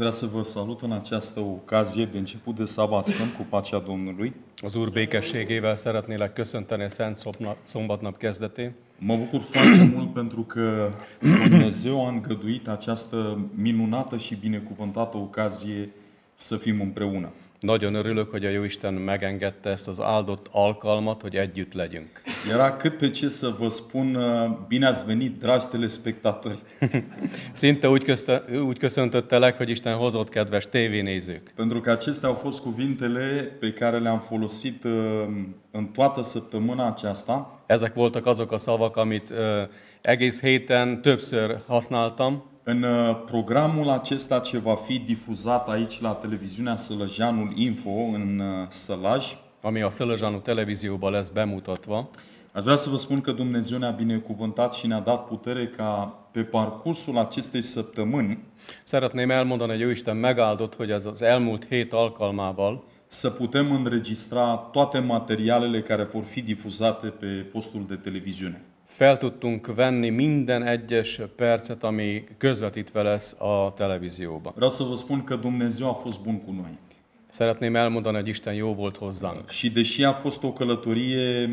Aș vrea să vă salut în această ocazie de început de sabat sfânt cu pacea Domnului. Az Úr békességével szeretnélek köszönteni a Szent Szopna- Szombatnap kezdetén. Mă bucur foarte mult pentru că Dumnezeu a îngăduit această minunată și binecuvântată ocazie să fim împreună. Nagyon örülök, hogy a Jóisten megengedte ezt az áldott alkalmat, hogy együtt legyünk. Era cât pe ce să vă spun uh, bine ați venit, dragi telespectatori. Szinte úgy, közte, úgy köszöntöttelek, hogy Isten hozott kedves tévénézők. Pentru că acestea au fost cuvintele pe care le-am folosit uh, în toată săptămâna aceasta. Ezek voltak azok a szavak, amit ö, egész héten többször használtam, În uh, programul acesta ce va fi difuzat aici la televiziunea Sălăjanul Info în uh, Sălaj, ami a Szölözsánú televízióban lesz bemutatva. aș vrea să vă spun că Dumnezeu ne-a binecuvântat și ne-a dat putere ca pe parcursul acestei săptămâni Szeretném elmondani, hogy Jóisten megáldott, hogy ez az elmúlt hét alkalmával să putem înregistra toate materialele care vor fi difuzate pe postul de televiziune. Fel tudtunk venni minden egyes percet, ami közvetítve lesz a televízióban. Vreau să vă spun că Dumnezeu a fost bun cu noi. Szeretném elmondani, hogy Isten jó volt hozzánk. Și deși a fost o călătorie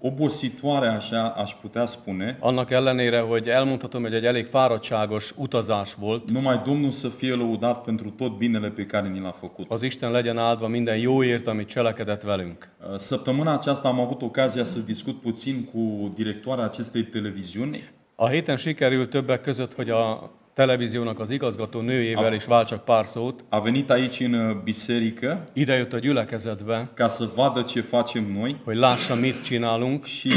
obositoare, așa aș putea spune, Annak ellenére, hogy elmondhatom, hogy egy elég fáradtságos utazás volt, numai Domnul să fie lăudat pentru tot binele pe care ni l-a făcut. az Isten legyen áldva minden jóért, amit cselekedett velünk. Săptămâna aceasta am avut ocazia să discut puțin cu directoarea acestei televiziuni A héten sikerült többek között, hogy a televíziónak az igazgató nőjével is váltsak pár szót. a venit aici în uh, biserică Ide jött a gyülekezetbe, ca să vadă ce facem noi hogy lássa, mit csinálunk, și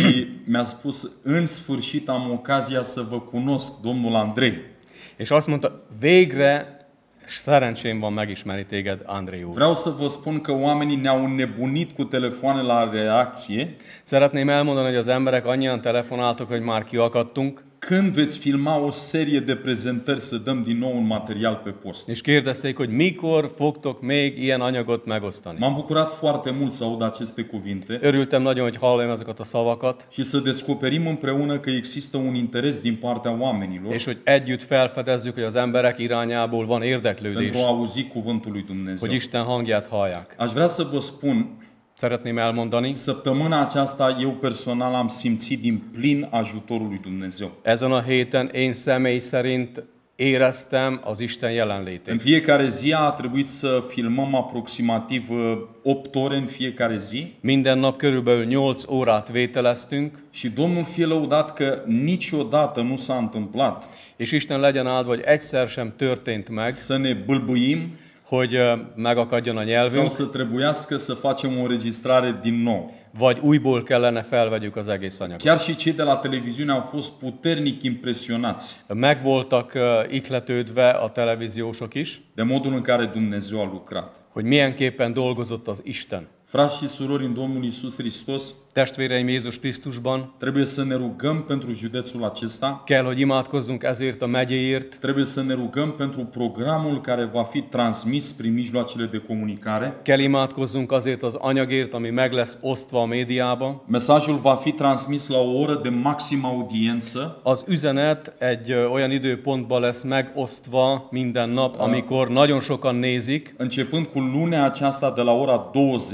mi-a spus, în sfârșit am ocazia să vă cunosc, domnul Andrei. és azt mondta, végre szerencsém van megismerni téged, André úr. Vreau să vă spun că oamenii ne-au nebunit cu telefoane la reacție. Szeretném elmondani, hogy az emberek annyian telefonáltak, hogy már kiakadtunk, Când veți filma o serie de prezentări să dăm din nou un material pe post? és kérdezték, hogy mikor fogtok még ilyen anyagot megosztani. M-am bucurat foarte mult să aud aceste cuvinte Örültem nagyon, hogy hallom ezeket a szavakat, și să descoperim împreună că există un interes din partea oamenilor és hogy együtt felfedezzük, hogy az emberek irányából van érdeklődés, pentru a auzi cuvântul lui Dumnezeu. hogy Isten hangját hallják. Aș vrea să vă spun, Szeretném elmondani, săptămâna aceasta eu personal am simțit din plin ajutorul lui Dumnezeu. ezen a héten én személy szerint éreztem az Isten În jelenlétét. fiecare zi a trebuit să filmăm aproximativ uh, 8 ore în fiecare zi. Minden nap körülbelül 8 órát vételeztünk, și Domnul fie lăudat că niciodată nu s-a întâmplat. És Isten legyen áldva, hogy egyszer sem történt meg, să ne bâlbâim hogy megakadjon a sau nyelvünk, să trebuiască să facem o înregistrare din nou. vagy újból kellene felvegyük az egész anyagot. Chiar și cei de la televiziune au fost puternic impresionați Meg voltak ö, ihletődve a televíziósok is, de modul în care Dumnezeu a lucrat. hogy milyenképpen dolgozott az Isten. Frați și surori în Domnul Isus Hristos, Testvéreim Jézus Krisztusban, trebuie să ne rugăm pentru județul acesta, kell, hogy imádkozzunk ezért a megyéért, trebuie să ne rugăm pentru programul care va fi transmis prin mijloacele de comunicare. kell imádkozzunk azért az anyagért, ami meg lesz osztva a médiába. Mesajul va fi transmis la o oră de maximă audiență. Az üzenet egy ö, olyan időpontban lesz megosztva minden nap, amikor nagyon sokan nézik, începând cu lunea aceasta de la ora 20,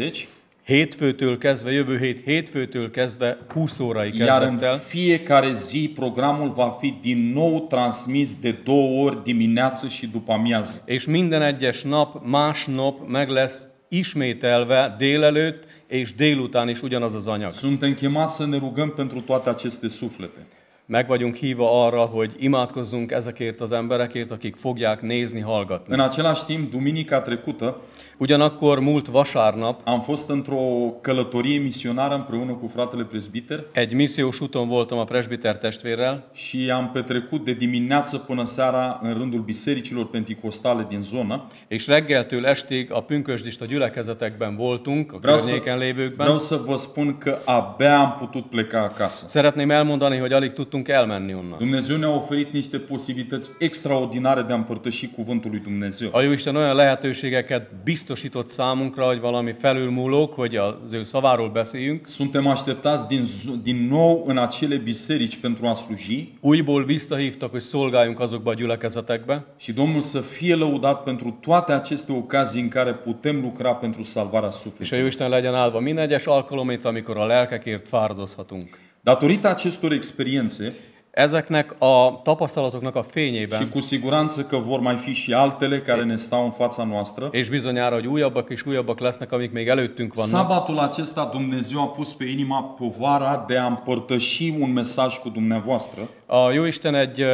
Hétfőtől kezdve, jövő hét hétfőtől kezdve 20 órai iar în kezdettel, fiecare zi programul va fi din nou transmis de două ori dimineață și după amiază. és minden egyes nap, másnap meg lesz ismételve délelőtt és délután is ugyanaz az anyag. Suntem chemați să ne rugăm pentru toate aceste suflete. Meg vagyunk hívva arra, hogy imádkozzunk ezekért az emberekért, akik fogják nézni, hallgatni. În același timp, duminica trecută, Ugyanakkor múlt vasárnap am fost într-o călătorie misionară împreună cu fratele prezbiter egy missziós úton voltam a presbiter testvérrel, și am petrecut de dimineață până seara în rândul bisericilor penticostale din zonă. és reggeltől estig a pünkösdista gyülekezetekben voltunk, a Vreau să, környéken lévőkben. vreau să vă spun că abia am putut pleca acasă. Szeretném elmondani, hogy alig tudtunk tudtunk elmenni onnan. Dumnezeu ne-a oferit niște posibilități extraordinare de a împărtăși cuvântul lui Dumnezeu. A Jóisten olyan lehetőségeket biztosított számunkra, hogy valami felülmúlók, hogy az ő szaváról beszéljünk. Suntem așteptați din, z- din nou în acele biserici pentru a sluji Újból visszahívtak, hogy szolgáljunk azokba a gyülekezetekbe, și Domnul să fie lăudat pentru toate aceste ocazii în care putem lucra pentru salvarea és a sufletului. Jóisten legyen áldva minden egyes alkalomét, amikor a lelkekért fáradozhatunk. Datorită acestor experiențe, Ezeknek a tapasztalatoknak a și fényében, cu siguranță că vor mai fi și altele care ne stau în fața noastră, és bizonyára, hogy újabbak és újabbak lesznek, amik még előttünk vannak, Sabatul acesta Dumnezeu a pus pe inima povara de a împărtăși un mesaj cu dumneavoastră. A Jóisten egy,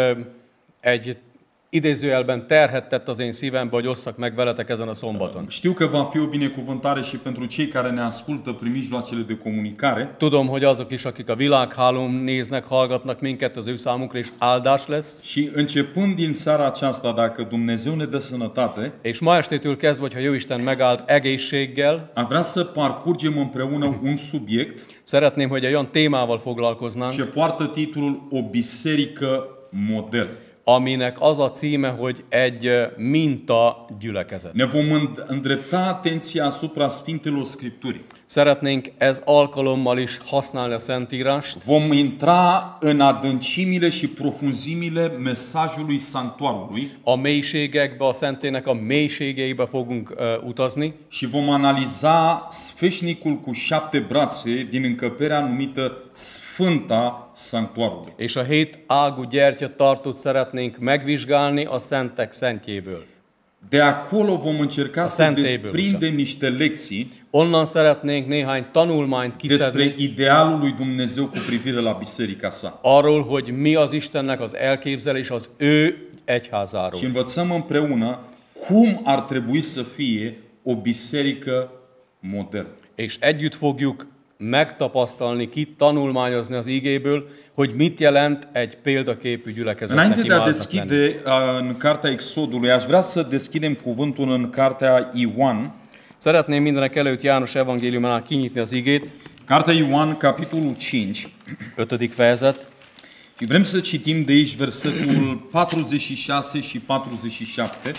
egy idézőjelben terhet tett az én szívembe, hogy osszak meg veletek ezen a szombaton. Știu că va fi o binecuvântare și pentru cei care ne ascultă prin mijloacele de comunicare, Tudom, hogy azok is, akik a világhálón néznek, hallgatnak minket, az ő számukra is áldás lesz. și începând din seara aceasta, dacă Dumnezeu ne dă sănătate, És ma estétől kezdve, hogyha Jóisten megált egészséggel, am vrea să parcurgem împreună un subiect szeretném, hogy egy olyan témával foglalkoznánk, ce poartă titlul O biserică model. Aminek az a címe, hogy egy minta gyülekezet. Ne vom înd- îndrepta atenția asupra Sfintelor Scripturii. Szeretnénk ez alkalommal is használni a Szentírást, Vom intra în adâncimile și profunzimile mesajului sanctuarului a mélységekbe, a szentének a mélységeibe fogunk ö, utazni, și vom analiza sfeșnicul cu șapte brațe din încăperea numită Sfânta Sanctuarului. és a hét ágú gyertyatartót szeretnénk megvizsgálni a szentek szentjéből. De acolo vom încerca să Sfânteiul, desprindem niște lecții Onnan szeretnénk néhány tanulmányt despre kiszedni idealul lui Dumnezeu cu privire la biserica sa. arról, hogy mi az Istennek az elképzelés az ő egyházáról. Și învățăm împreună cum ar trebui să fie o biserică model. És együtt fogjuk megtapasztalni, kitanulmányozni az igéből, hogy mit jelent egy példaképű gyülekezetnek Înainte de a lenni. deschide a, în cartea Exodului, aș vrea să deschidem cuvântul în cartea Ioan, Szeretném mindenek előtt János evangéliumánál kinyitni az igét, cartea Ioan, capitolul 5, 5. fejezet, și vrem să citim de aici versetul 46 și 47.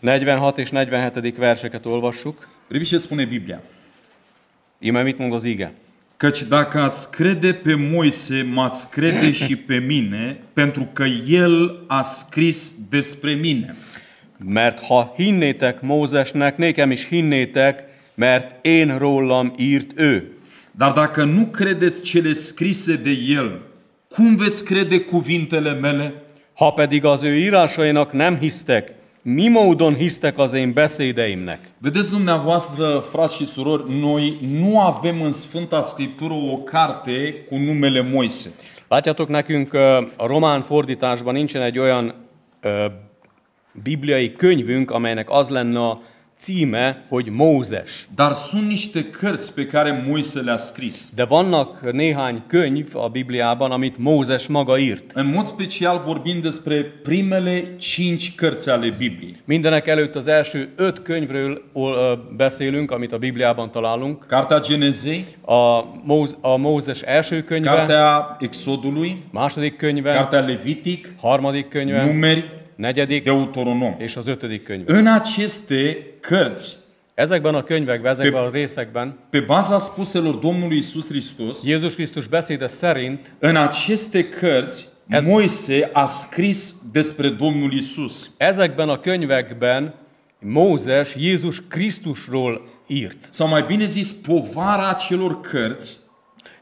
46 és 47. verseket olvassuk. Priviți ce spune Biblia. Íme mit mond az ige? Căci dacă ați crede pe Moise, m-ați crede și pe mine, pentru că el a scris despre mine. Mert ha hinnétek Mózesnek, nékem is hinnétek, mert én rólam írt ő. Dar dacă nu credeți cele scrise de el, cum veți crede cuvintele mele? Ha pedig az ő írásainak nem hisztek, mi módon hisztek az én beszédeimnek? Vedeți dumneavoastră, frați și surori, noi nu avem în Sfânta Scriptură o carte cu numele Moise. Látjátok, nekünk a román fordításban nincsen egy olyan bibliai könyvünk, amelynek az lenne a címe, hogy Mózes. Dar sunt niște cărți pe care Moise le-a scris. De vannak néhány könyv a Bibliában, amit Mózes maga írt. În mod special vorbim despre primele cinci cărți ale Bibliei. Mindenek előtt az első öt könyvről beszélünk, amit a Bibliában találunk. Cartea Genezei, A, Móz, a Mózes első könyve, Cartea Exodului, második könyve, Cartea Levitic, harmadik könyve, Numeri, negyedik Deuteronom. és az ötödik könyve. În aceste cărți, Ezekben a könyvekben, ezekben a részekben pe baza spuselor Domnului Isus Hristos, Jézus Krisztus beszéde szerint în aceste cărți, Ez- Moise a scris despre Domnul Isus. ezekben a könyvekben Mózes Jézus Krisztusról írt. Sau mai bine zis, povara acelor cărți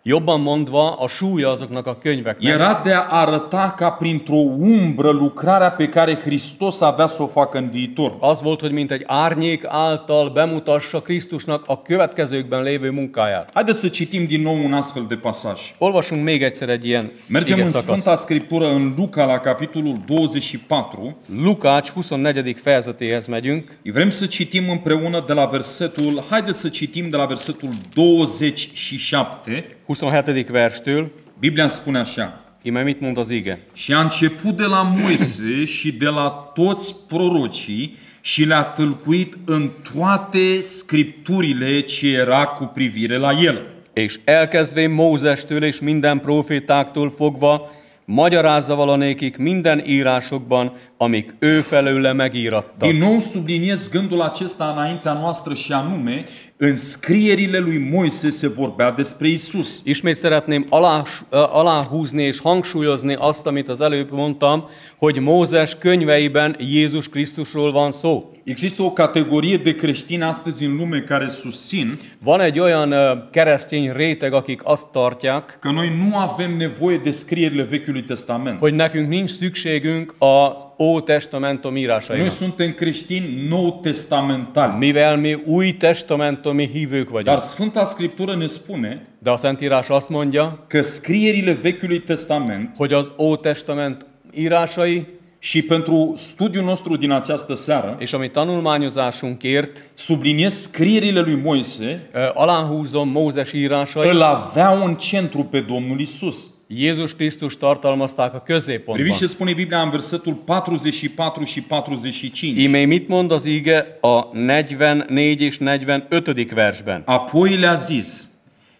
Jobban mondva, a súlya azoknak a könyveknek era de a arăta ca printr-o umbră lucrarea pe care Hristos avea să o facă în viitor. az volt, hogy mint egy árnyék által bemutassa Krisztusnak a következőkben lévő munkáját. Haideți să citim din nou un astfel de pasaj. Olvasunk még egyszer egy ilyen Mergem ige în szakaszt. Sfânta Scriptură, în Luca, la capitolul 24. Lukács 24. fejezetéhez megyünk, Vrem să citim împreună de la versetul, haideți să citim de la versetul 27. 27. verstől, Biblia spune așa. ime mit mond az ige? Și a început de la Moise și de la toți prorocii și le-a tâlcuit în toate scripturile ce era cu privire la el. És elkezdvén Mózestől és minden profétáktól fogva magyarázza valanékik minden írásokban, amik ő felőle megíratta. Din nou subliniez gândul acesta înaintea noastră și anume, în scrierile lui Moise se vorbea despre Isus. Ismét szeretném alá, aláhúzni és hangsúlyozni azt, amit az előbb mondtam, hogy Mózes könyveiben Jézus Krisztusról van szó. Există o categorie de creștini astăzi în lume care susțin Van egy olyan keresztény réteg, akik azt tartják, că noi nu avem nevoie de scrierile Vechiului Testament. hogy nekünk nincs szükségünk az Ó Testamentum Noi írásaira. suntem creștini nou testamentali. Mivel mi új testamentumi hívők Dar vagyunk. Sfânta Scriptură ne spune De a Szentírás azt mondja, că scrierile Vechiului Testament hogy az Ó Testament írásai, și pentru studiul nostru din această seară és ami tanulmányozásunkért subliniez scrierile lui Moise ö, aláhúzom Mózes írásai, îl aveau în centru pe Domnul Isus. Jézus Krisztus tartalmazták a középpontban. Priviți ce spune Biblia în versetul 44 și 45. Imé mit mond az ige a 44 és 45. versben? Apoi le-a zis,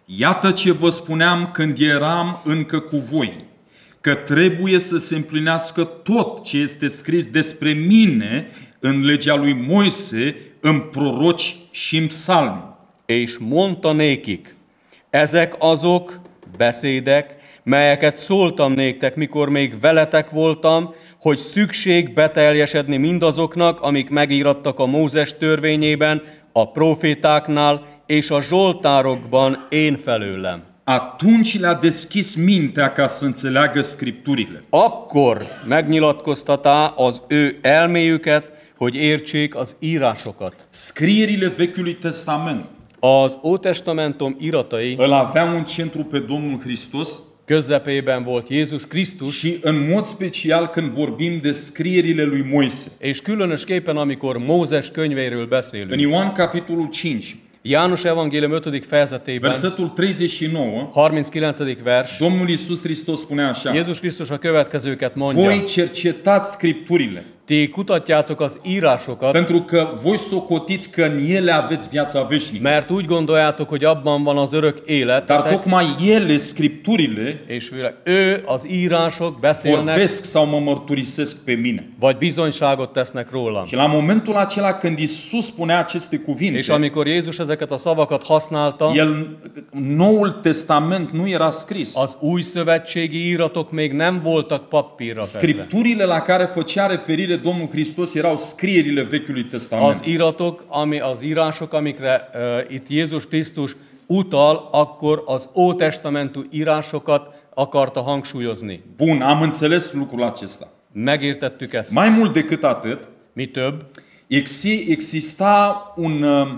iată ce vă spuneam când eram încă cu voi, că trebuie să se împlinească tot ce este scris despre mine în legea lui Moise, în proroci și în psalmi. És mondta nékik, ezek azok beszédek, melyeket szóltam néktek, mikor még veletek voltam, hogy szükség beteljesedni mindazoknak, amik megírattak a Mózes törvényében, a profétáknál és a zsoltárokban én felőlem. Atunci le-a deschis mintea ca să înțeleagă Scripturile. Akkor megnyilatkoztatá az ő elméjüket, hogy értsék az írásokat. Scrierile Vechiului Testament Az Ótestamentum iratai îl aveau în centru pe Domnul Hristos közepében volt Jézus Krisztus, și în mod special când vorbim de scrierile lui Moise. és különösképpen, amikor Mózes könyveiről În beszélünk. Ioan capitolul 5, János evangélium 5. fejezetében, versetul 39, 39. vers, Domnul Iisus Hristos spune așa, Jézus Krisztus a következőket mondja. Voi cercetați Scripturile, Ti kutatjátok az írásokat, pentru că voi socotiți că în ele aveți viața veșnică. mert úgy gondoljátok, hogy abban van az örök élet, Dar tocmai ele, Scripturile, és mivel ő, az írások beszélnek, vorbesc sau mă mărturisesc pe mine. vagy bizonyságot tesznek rólam. Și la momentul acela când Iisus spunea aceste És cuvinte, amikor Jézus ezeket a szavakat használta, el, Noul Testament nu era scris. az új szövetségi íratok még nem voltak papírra. Scripturile la care făcea referire Domnul Hristos erau scrierile Vechiului Az Testament. iratok, ami, az írások, amikre uh, itt Jézus Krisztus utal, akkor az Ótestamentú írásokat akarta hangsúlyozni. Bun, am înțeles lucrul acesta. Megértettük ezt. Mai mult decât atât, Mi több, exi- exista un, uh,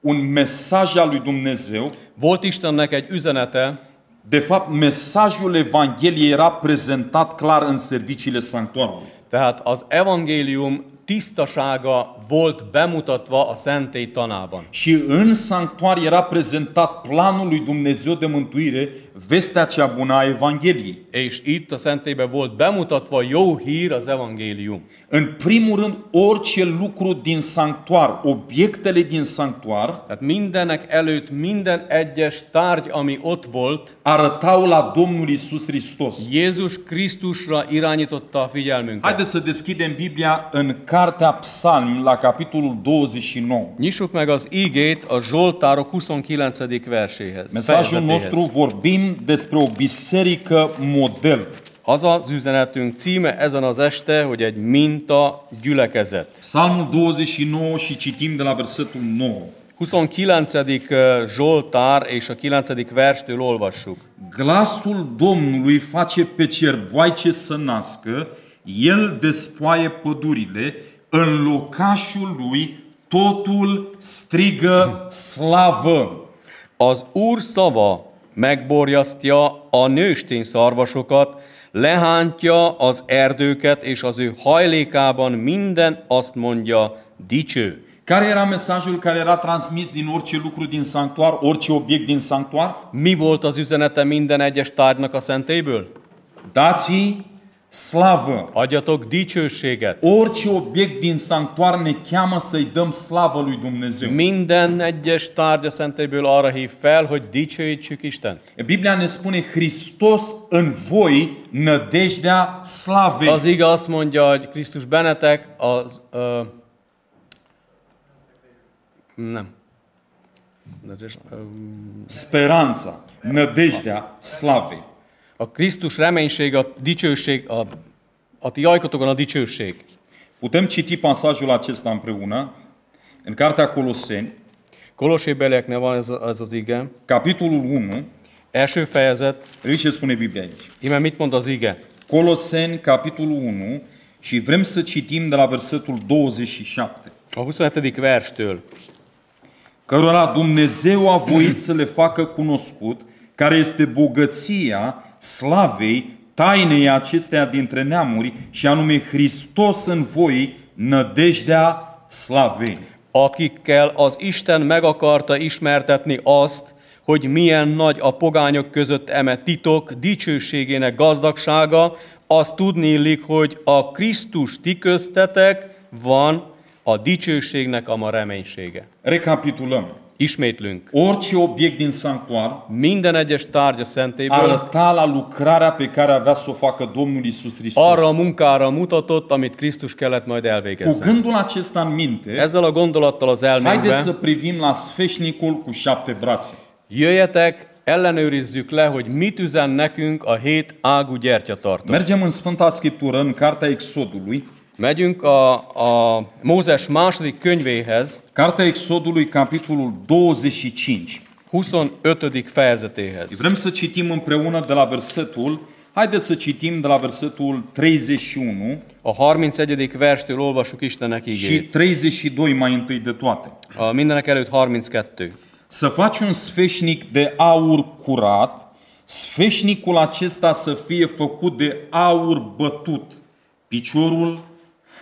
un mesaj al lui Dumnezeu. volt Istennek egy üzenete, De fapt, mesajul Evangheliei era prezentat clar în serviciile sanctuarului. Tehát az evangélium tisztasága volt bemutatva a szentély tanában. Și în sanctuar era prezentat planul lui Dumnezeu de mântuire, vestea cea bună a Evangheliei. És itt a szentélyben volt bemutatva jó hír az evangélium. În primul rând, orice lucru din sanctuar, obiectele din sanctuar, Tehát mindenek előtt minden egyes tárgy, ami ott volt, arătau la Domnul Isus Hristos. Jézus Krisztusra irányította a figyelmünket. Haideți să deschidem Biblia în Cartea Psalm, la capitolul 29. Nyissuk meg az ígét a Zsoltárok 29. verséhez. Mesajul nostru vorbim despre o biserică model. Az az üzenetünk címe ezen az este, hogy egy minta gyülekezet. Psalmul 29 și citim de la versetul 9. 29. Zsoltár és a 9. verstől olvassuk. Glasul Domnului face pe cerboaice să nască, el despoaie pădurile, în locașul lui totul strigă slavă. Az Úr szava megborjasztja a nőstény szarvasokat, lehántja az erdőket, és az ő hajlékában minden azt mondja, dicső. Care era mesajul care era transmis din orice lucru din sanctuar, orice obiect din sanctuar? Mi volt az üzenete minden egyes tárgynak a szentélyből? Dați slavă. adjatok dicsőséget. Orice obiect din sanctuar ne cheamă să-i dăm slavă lui Dumnezeu. Minden egyes tárgya szentéből arra hív fel, hogy dicsőítsük Istent. Biblia ne spune Hristos în voi nădejdea slavei. Az ige azt mondja, hogy Krisztus bennetek az... Ö, nem. Nădejde- ö, Speranța, nădejdea slavei. A Krisztus reménység, a dicsőség, a, a ti ajkatokon a dicsőség. Putem citi pasajul acesta împreună în Cartea Coloseni, Kolossébelieknél van ez, ez az ige. capitolul 1. Első fejezet, Uite ce spune Biblia aici. ime mit mond az ige? Coloseni, capitolul 1 și vrem să citim de la versetul 27. A 27. verstől. cărora Dumnezeu a voit să le facă cunoscut care este bogăția slavei tainei acesteia dintre neamuri și anume Hristos în voi, nădejdea slavei. akikkel az Isten meg akarta ismertetni azt, hogy milyen nagy a pogányok között eme titok dicsőségének gazdagsága, azt tudni illik, hogy a Krisztus ti köztetek van a dicsőségnek a ma reménysége. Recapitulăm. Ismétlünk. Orice obiect din sanctuar Minden egyes tárgya szentéből arăta la lucrarea pe care avea să o facă Domnul Isus Hristos. arra a munkára mutatott, amit Krisztus kellett majd Cu elvégezzen. gândul acesta în minte, Ezzel a gondolattal az haideți elménkben să privim la sfeșnicul cu șapte brațe. jöjjetek, ellenőrizzük le, hogy mit üzen nekünk a hét ágú gyertyatartó. Mergem în Sfânta Scriptură, în Cartea Exodului, Megyünk a, a Mózes második könyvéhez, Cartea Exodului, capitolul 25. 25. fejezetéhez. Vrem să citim împreună de la versetul, haideți să citim de la versetul 31 A 31. verstől olvasjuk Istenek și igét. 32 mai întâi de toate. A mindenek előtt 32. Să faci un sfeșnic de aur curat, sfeșnicul acesta să fie făcut de aur bătut, piciorul,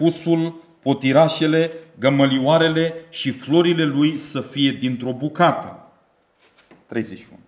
fusul, potirașele, gămălioarele și florile lui să fie dintr-o bucată. 31.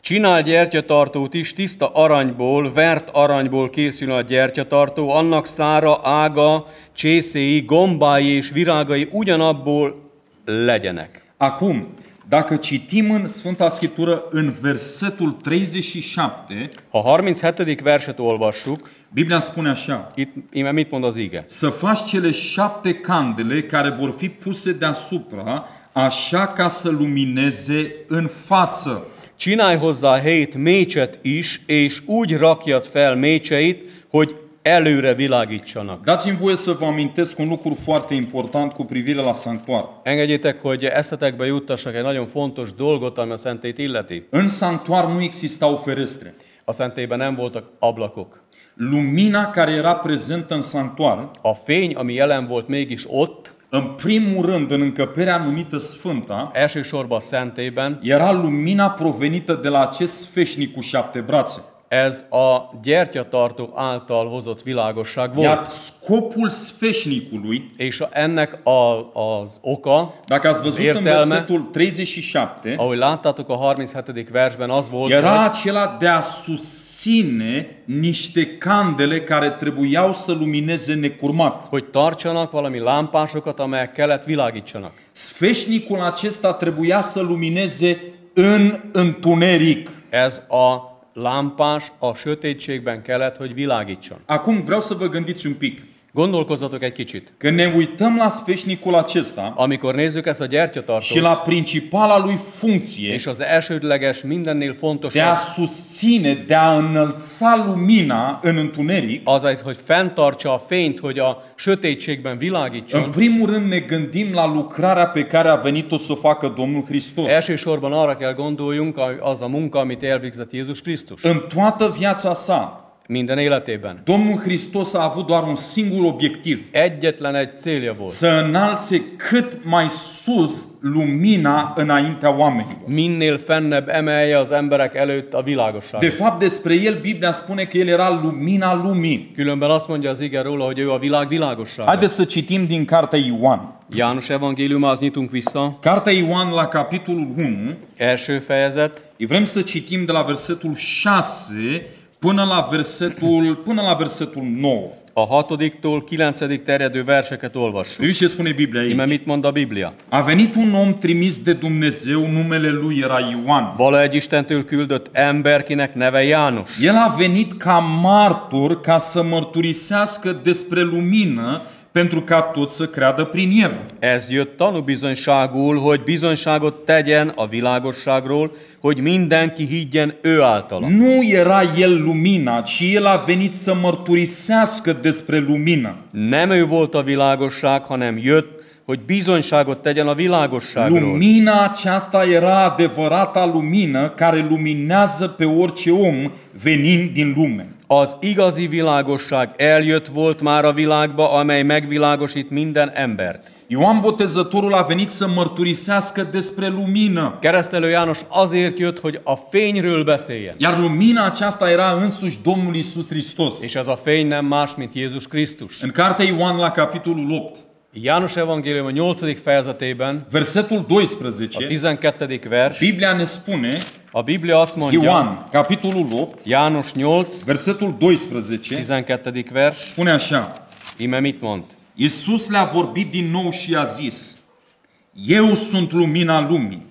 Csinál gyertyatartót is tiszta aranyból, vert aranyból készül a gyertyatartó, annak szára, ága, csészéi, gombái és virágai ugyanabból legyenek. Acum, dacă citim în Sfânta Scriptură în versetul 37, Ha 37. verset olvassuk, Biblia spune așa, itt íme mit mond az ige? să faci cele șapte candele care vor fi puse deasupra, așa ca să lumineze în față. Csinálj hozzá hét mécset is, és úgy rakjad fel mécseit, hogy előre világítsanak. Dați-mi voie să vă amintesc un lucru foarte important cu privire la sanctuar. Engedjétek, hogy eszetekbe juttassak egy nagyon fontos dolgot, ami a szentét illeti. În sanctuar nu existau ferestre. A szentélyben nem voltak ablakok. Lumina care era prezentă în sanctuar, A fény, ami jelen volt mégis ott, în primul rând în încăperea numită Sfânta, elsősorban a szentélyben, era lumina provenită de la acest sfeșnic cu șapte brațe. Ez a gyertyatartó által hozott világosság Iar volt. scopul sfeșnicului, És a- ennek a, az oka, dacă ați văzut în értelme, versetul 37, ahogy láttátok a 37. versben, az volt, era hogy acela de a susține niște candele care trebuiau să lumineze necurmat. hogy tartsanak valami lámpásokat, amelyek kellett világítsanak. Sfeșnicul acesta trebuia să lumineze în întuneric. Ez a lámpás a sötétségben kellett, hogy világítson. Acum vreau să vă gândiți un pic. Gondolkozzatok egy kicsit. Când ne uităm la sfeșnicul acesta Amikor nézzük ezt a și gyertyatartót, la principala lui funcție és az elsődleges, mindennél de a fontosabb susține, de a înălța lumina în întuneric, az, hogy fenntartsa a fényt, hogy a sötétségben în világítson, primul rând ne gândim la lucrarea pe care a venit-o să o facă Domnul Hristos. elsősorban arra kell gondoljunk, az a munka, amit elvégzett Jézus Krisztus. În toată viața sa, Minden életében. Domnul Hristos a avut doar un singur obiectiv. Egyetlen egy célja volt. Să înalțe cât mai sus lumina înaintea oamenilor. Minél fennebb emelje az emberek előtt a De világosságot. fapt, despre el, Biblia spune că el era lumina lumii. Különben azt mondja az ige róla, hogy ő a világ világossága. Haideți să citim din Cartea Ioan. János evangéliumához nyitunk vissza. Cartea Ioan la capitolul 1, Első fejezet, vrem să citim de la versetul 6 până la versetul, până la versetul 9. A hatodiktól kilencedik terjedő verseket olvassuk. Priviți ce spune Biblia Ime aici. mit mond a Biblia? A venit un om trimis de Dumnezeu, numele lui era Ioan. Vala egy Istentől küldött ember, kinek neve János. El a venit ca martor ca să mărturisească despre lumină pentru ca toți să creadă prin el. Ez jött tanúbizonyságul, hogy bizonyságot tegyen a világosságról, hogy mindenki higgyen ő általa. Nu era el lumina, ci el a venit să mărturisească despre lumină. Nem ő volt a világosság, hanem jött, hogy bizonyságot tegyen a világosságról. Lumina aceasta era adevărata lumină care luminează pe orice om venind din lume. Az igazi világosság eljött volt már a világba, amely megvilágosít minden embert. Ioan Botezătorul a venit să mărturisească despre lumină. Keresztelő János azért jött, hogy a fényről beszéljen. Iar lumina aceasta era însuși Domnul Isus Hristos. És ez a fény nem más, mint Jézus Krisztus. În cartea Ioan la capitolul 8, János evangélium a 8. fejezetében, versetul a 12, 12. vers, Biblia ne spune, a Biblia azt mondja, Ioan, capitolul 8, János 8, versetul 12, 12. vers, spune așa. ime mit mond? Iisus le-a vorbit din nou și a zis, Eu sunt lumina lumii.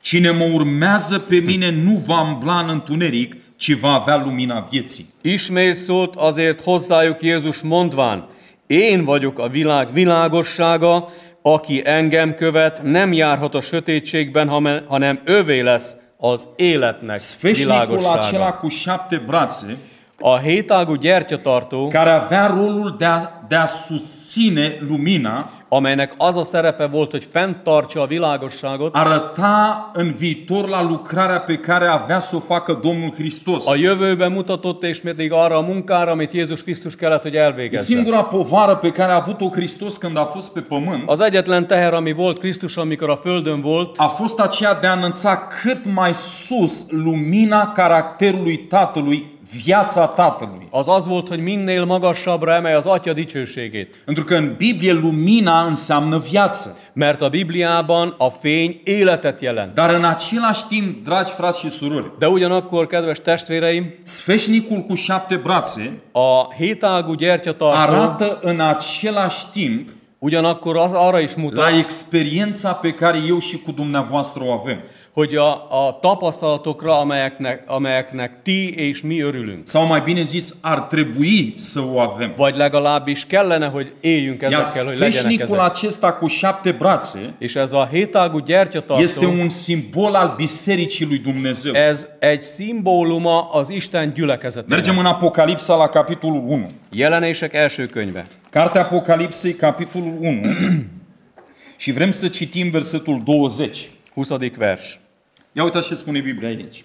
Cine mă urmează pe mine nu va îmbla în întuneric, ci va avea lumina vieții. Ismét szólt azért hozzájuk Jézus mondván, én vagyok a világ világossága, aki engem követ, nem járhat a sötétségben, hanem övé lesz az életnek Sfeșnicul acela világossága. cu șapte brațe, A hétágú gyertyatartó, care avea rolul de a, de a susține lumina, amelynek az a szerepe volt, hogy fenntartsa a világosságot, arăta în viitor la lucrarea pe care avea să o facă Domnul Hristos. a jövőbe mutatott, és pedig arra a munkára, amit Jézus Krisztus kellett, hogy elvégezze. Singura povară pe care a avut-o Hristos când a fost pe pământ Az egyetlen teher, ami volt Krisztus, amikor a földön volt, a fost aceea de a înălța cât mai sus lumina caracterului Tatălui, viața Tatălui. az az volt, hogy minél magasabbra emelje az Atya dicsőségét. Pentru că în Biblie lumina înseamnă viață. Mert a Bibliában a fény életet jelent. Dar în același timp, dragi frați și surori, De ugyanakkor, kedves testvéreim, sfeșnicul cu șapte brațe a hétágú gyertyatartó arată în același timp ugyanakkor az arra is la mutat, experiența pe care eu și cu dumneavoastră o avem. Hogy a, a tapasztalatokra, amelyeknek, amelyeknek ti és mi örülünk. Sau mai bine zis, ar trebui să o avem. Vagy legalábbis kellene, hogy éljünk ezekkel, hogy legyenek ezek. acesta cu șapte brațe És ez a hétágú este gyertyatartó, un simbol al Bisericii lui Dumnezeu. ez egy szimbóluma az Isten gyülekezetének. Mergem în Apocalipsa la capitolul 1. Jelenések első könyve. Cartea Apocalipsei, capitolul 1. și vrem să citim versetul 20. 20. vers. Ia uitați ce spune Biblia aici.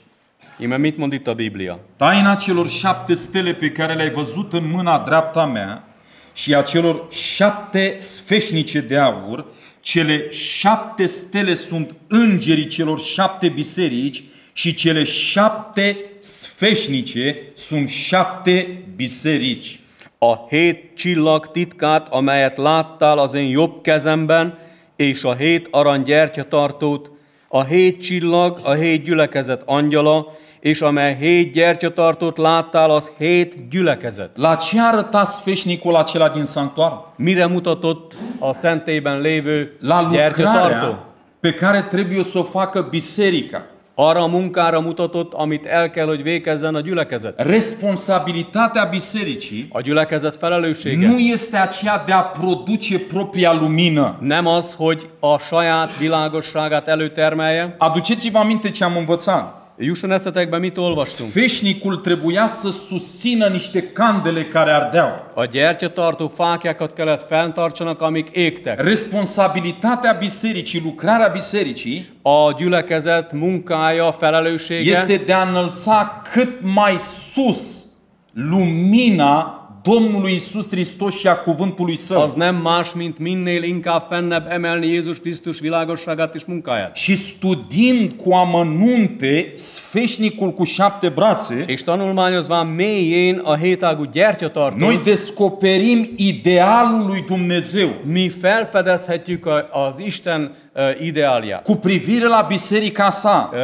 Ime mit mond itt a Biblia? Taina celor șapte stele pe care le-ai văzut în mâna dreapta mea și a celor șapte sfeșnice de aur, cele șapte stele sunt îngerii celor șapte biserici și cele șapte sfeșnice sunt șapte biserici. A hét csillag titkát, amelyet láttál az én jobb kezemben, és a hét arany gyertyatartót, a hét csillag, a hét gyülekezet angyala, és amely hét gyertyatartót láttál, az hét gyülekezet. La ce arăta sfeșnicul acela din sanctuar? Mire mutatott a szentélyben lévő La gyertyatartó? pe care trebuie să o facă biserica. Arra a munkára mutatott, amit el kell, hogy végezzen a gyülekezet. Responsabilitatea bisericii A gyülekezet felelőssége nu este aceea de a produce propria lumină. nem az, hogy a saját világosságát előtermelje. Aduceți-vă aminte ce am învățat. Jusson eszetekbe mit olvastunk? Sfeșnicul trebuia să susțină niște candele care ardeau. A gyertyatartó fákjákat kellett fenntartsanak, amik égtek. Responsabilitatea bisericii, lucrarea bisericii, A gyülekezet munkája, felelőssége este de a înălța cât mai sus lumina Domnului Isus Hristos și a cuvântului Său. az nem más, mint minél inkább fennebb emelni Jézus Krisztus világosságát és munkáját. Și studiind cu amănunte sfeșnicul cu șapte brațe, És tanulmányozván mélyén a hétágú gyertyatartó, noi descoperim idealul lui Dumnezeu mi felfedezhetjük a- az Isten ö, ideálját. cu privire la biserica sa. Ö,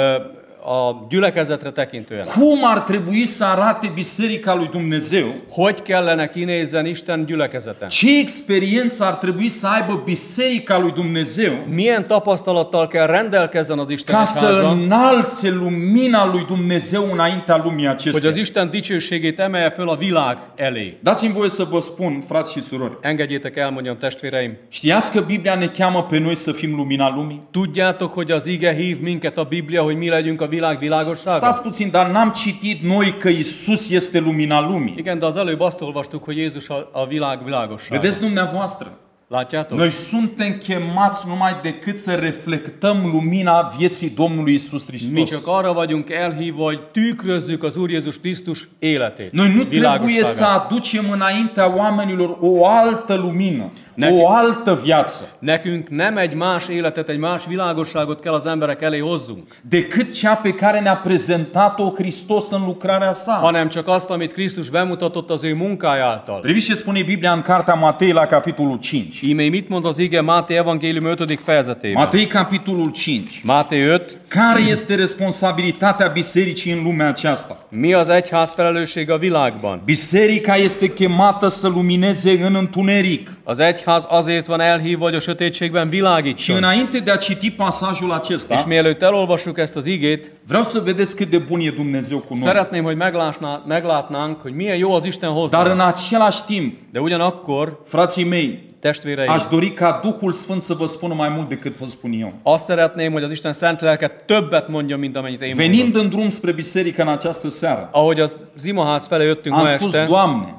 a gyülekezetre tekintően. Cum ar trebui să arate Biserica lui Dumnezeu? Hogy kellene kinézzen Isten gyülekezete? Ce experiență ar trebui să aibă Biserica lui Dumnezeu Milyen tapasztalattal kell rendelkezzen az Isten ca să înalțe lumina lui Dumnezeu înaintea lumii hogy az acesteia? Isten dicsőségét emelje föl a világ elé. Dați-mi voie să vă spun, frați și surori, Engedjétek elmondjam, testvéreim. știați că Biblia ne cheamă pe noi să fim lumina lumii? Tudjátok, hogy az ige hív minket a Biblia, hogy mi legyünk a világ világossága? Stați puțin, dar n-am citit noi că Isus este lumina lumii. Igen, de az előbb azt olvastuk, hogy Jézus a, a világ világossága. Vedeți dumneavoastră, Látjátok? noi suntem chemați numai decât să reflectăm lumina vieții Domnului Isus Mi Hristos. csak arra vagyunk elhívva, hogy tükrözzük az Úr Jézus Krisztus életét. Noi nu trebuie să világosságát. aducem înaintea oamenilor o altă lumină, Neki- o altă viață, Nekünk nem egy más életet, egy más világosságot kell az emberek elé hozzunk, decât cea pe care ne-a prezentat-o Hristos în lucrarea sa. hanem csak azt, amit Krisztus bemutatott az ő munkája által. Priviți ce spune Biblia în Cartea Matei la capitolul 5. Íme mit mond az ige Máté evangélium 5. fejezetében? Matei capitolul 5. Máté 5. Care este responsabilitatea bisericii în lumea aceasta? Mi az egyház felelőssége a világban? Biserica este chemată să lumineze în întuneric. Az egyház azért van elhívva, hogy a sötétségben Și világítson. înainte de a citi pasajul És acesta, mielőtt elolvassuk ezt az igét, vreau să vedeți cât de bun e Dumnezeu cu noi. szeretném, hogy meglásná, meglátnánk, hogy milyen jó az Isten Dar hozzá. în același timp, De ugyanakkor, frații mei, testvéreim, aș dori ca Duhul Sfânt să vă spună mai mult decât vă spun eu. azt szeretném, hogy az Isten szent lelke többet mondjon, mint amennyit én mondom. Venind în drum spre biserică în această seară, Ahogy az imaház felé jöttünk am ma spus, este, Doamne,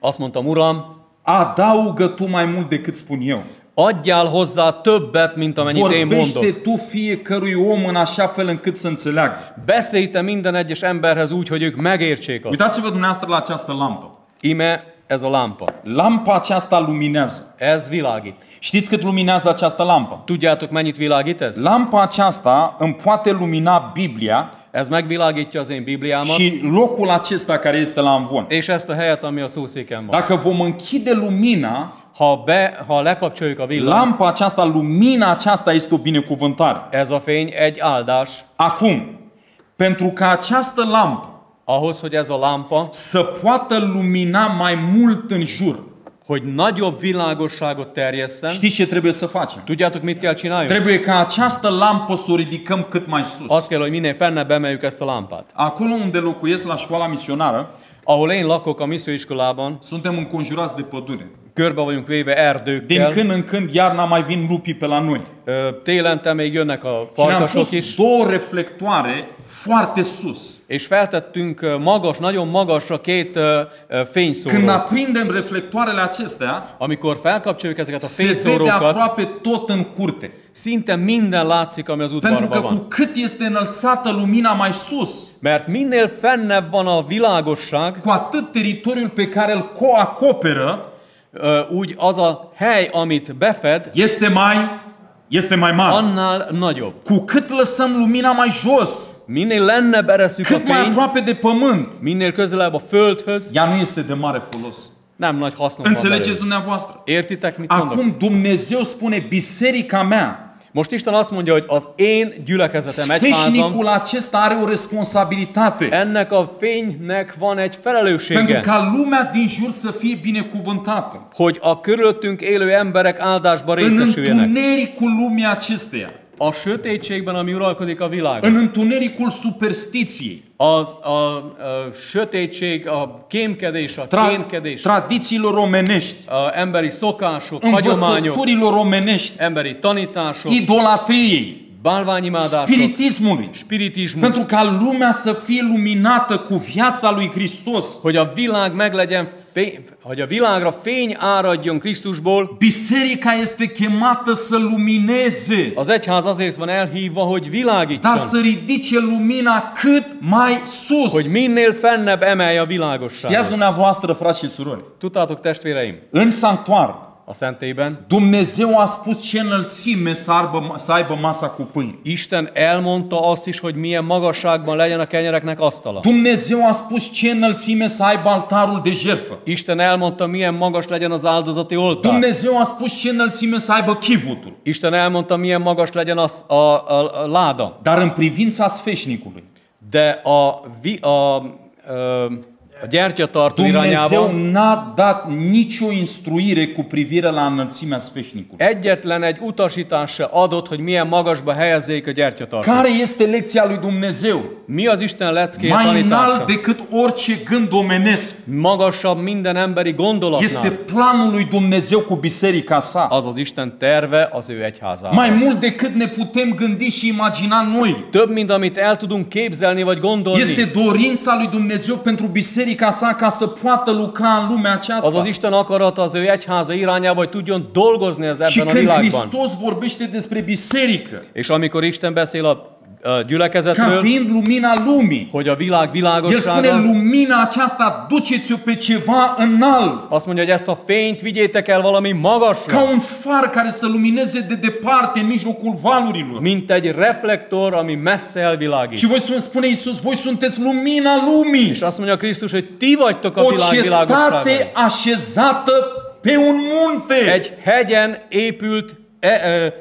azt mondtam, Uram, adaugă Tu mai mult decât spun eu. adjál hozzá többet, mint amennyit én Vorbește mondok. Tu fiecărui om în așa fel încât să înțeleagă. Beszélj te minden egyes emberhez úgy, hogy ők megértsék azt. Uitați-vă dumneavoastră la această lampă. Ime ez a lámpa. Lampa aceasta luminează. Ez világít. Știți cât luminează această lampă? Tudjátok, mennyit világít ez? Lampa aceasta îmi poate lumina Biblia Ez megvilágítja az én Bibliámat, și locul acesta care este la amvon. és ezt a helyet, ami a szószéken van. Dacă vom închide lumina, Ha, be, ha lekapcsoljuk a villanyt, lampa aceasta, lumina aceasta este o binecuvântare. ez a fény egy áldás. Acum, pentru ca această lampă Ahhoz, hogy ez a lámpa, să poată lumina mai mult în jur, hogy nagyobb világosságot terjesszen, știți ce trebuie să facem? tudjátok, mit kell csináljunk? Trebuie ca această lampă să o ridicăm cât mai sus. Az kell, hogy minél fennebb emeljük ezt a lámpát. Acolo unde locuiesc la școala misionară, Ahol én lakok a misszióiskolában, suntem înconjurați de pădure. Körbe vagyunk véve Din erdőkkel. când în când iarna mai vin lupii pe la noi. Ö, Télente még jönnek a Și ne-am farkasok pus is, două reflectoare foarte sus. és feltettünk ö, magas, nagyon magasra két ö, ö, Când fényszórót. aprindem reflectoarele acestea, Amikor felkapcsoljuk ezeket a se vede fényszórókat, aproape tot în curte. szinte minden látszik, ami az Pentru că udvarban cu van. cât este înălțată lumina mai sus, Mert minél fennebb van a világosság, cu atât teritoriul pe care îl coacoperă ö, úgy az a hely, amit befed, este mai, este mai mare. annál nagyobb. Cu cât lăsăm lumina mai jos, Minél lennebb eresszük a cât mai fényt, aproape de pământ, minél közelebb a földhöz, ea nu este de mare folos. nem nagy hasznom van Înțelegeți belőle. dumneavoastră? Értitek, mit mondok? Acum Dumnezeu spune, biserica mea, Most Isten azt mondja, hogy az én gyülekezetem, egyházam, sfeșnicul acesta are o responsabilitate. ennek a fénynek van egy Pentru felelőssége, ca lumea din jur să fie binecuvântată. hogy a körülöttünk élő emberek áldásba În részesüljenek. întunericul lumii acesteia, A sötétségben, ami uralkodik a világon, în întunericul superstiției, az, a, a sötétség, a kémkedés, a tra- kénkedés, tradițiilor omenești, a emberi szokások, hagyományok, învățăturilor omenești, emberi tanítások, idolatriei, bálványimádások, spiritismului. spiritizmus, Pentru ca lumea să fie luminată cu viața lui Hristos. hogy a világ meglegyen, fény, hogy a világra fény áradjon Krisztusból, Biserica este chemată să lumineze, az egyház azért van elhívva, hogy dar világítson, să ridice lumina cât mai sus. hogy minél fennebb emelje a Știați világosságot. dumneavoastră, frați și surori, Tudtátok, testvéreim, în sanctuar, a szentélyben, Dumnezeu a spus ce înălțime să aibă, să aibă masa cu pâini. Isten elmondta azt is, hogy milyen magasságban legyen a kenyereknek asztala. Dumnezeu a spus ce înălțime să aibă altarul de jertfă. Isten elmondta, milyen magas legyen az áldozati oltár. Dumnezeu a spus ce înălțime să aibă chivutul. Isten elmondta, milyen magas legyen a, a, a, a láda. Dar în privința sfeșnicului, De a, vi, a, a, a gyertyatartó Dumnezeu irányában n-a dat nicio instruire cu privire la înălțimea sfeșnicului. egyetlen egy utasítás se adott, hogy milyen magasba helyezzék a gyertyatartót. Care este lecția lui Dumnezeu? Mi az Isten leckéje Mai tanítása? înalt decât orice gând omenesc Magasabb minden emberi este gondolatnál. planul lui Dumnezeu cu biserica sa. Az az Isten terve az ő egyházában. Mai mult decât ne putem gândi și imagina noi. Több, mint amit el tudunk képzelni vagy gondolni. Este dorința lui Dumnezeu pentru biserica sa ca să poată lucra în lumea Az az aceasta. Isten akarata az ő egyháza irányába, hogy tudjon dolgozni ez Și ebben a când világban. Hristos vorbește despre biserică, És amikor Isten beszél a, a ca gyülekezetről, fiind lumina lumii, hogy a világ El spune, világossága, lumina aceasta, duceți-o pe ceva înalt. azt mondja, hogy ezt a fényt vigyétek el valami magasra, Ca un far care să lumineze de departe în mijlocul valurilor. mint egy reflektor, ami messze Și elvilágít. voi spune- spune Iisus, voi sunteți lumina lumii. És azt mondja Krisztus, hogy ti vagytok a O világ cetate világossága. așezată pe un munte. Egy hegyen épült e, e,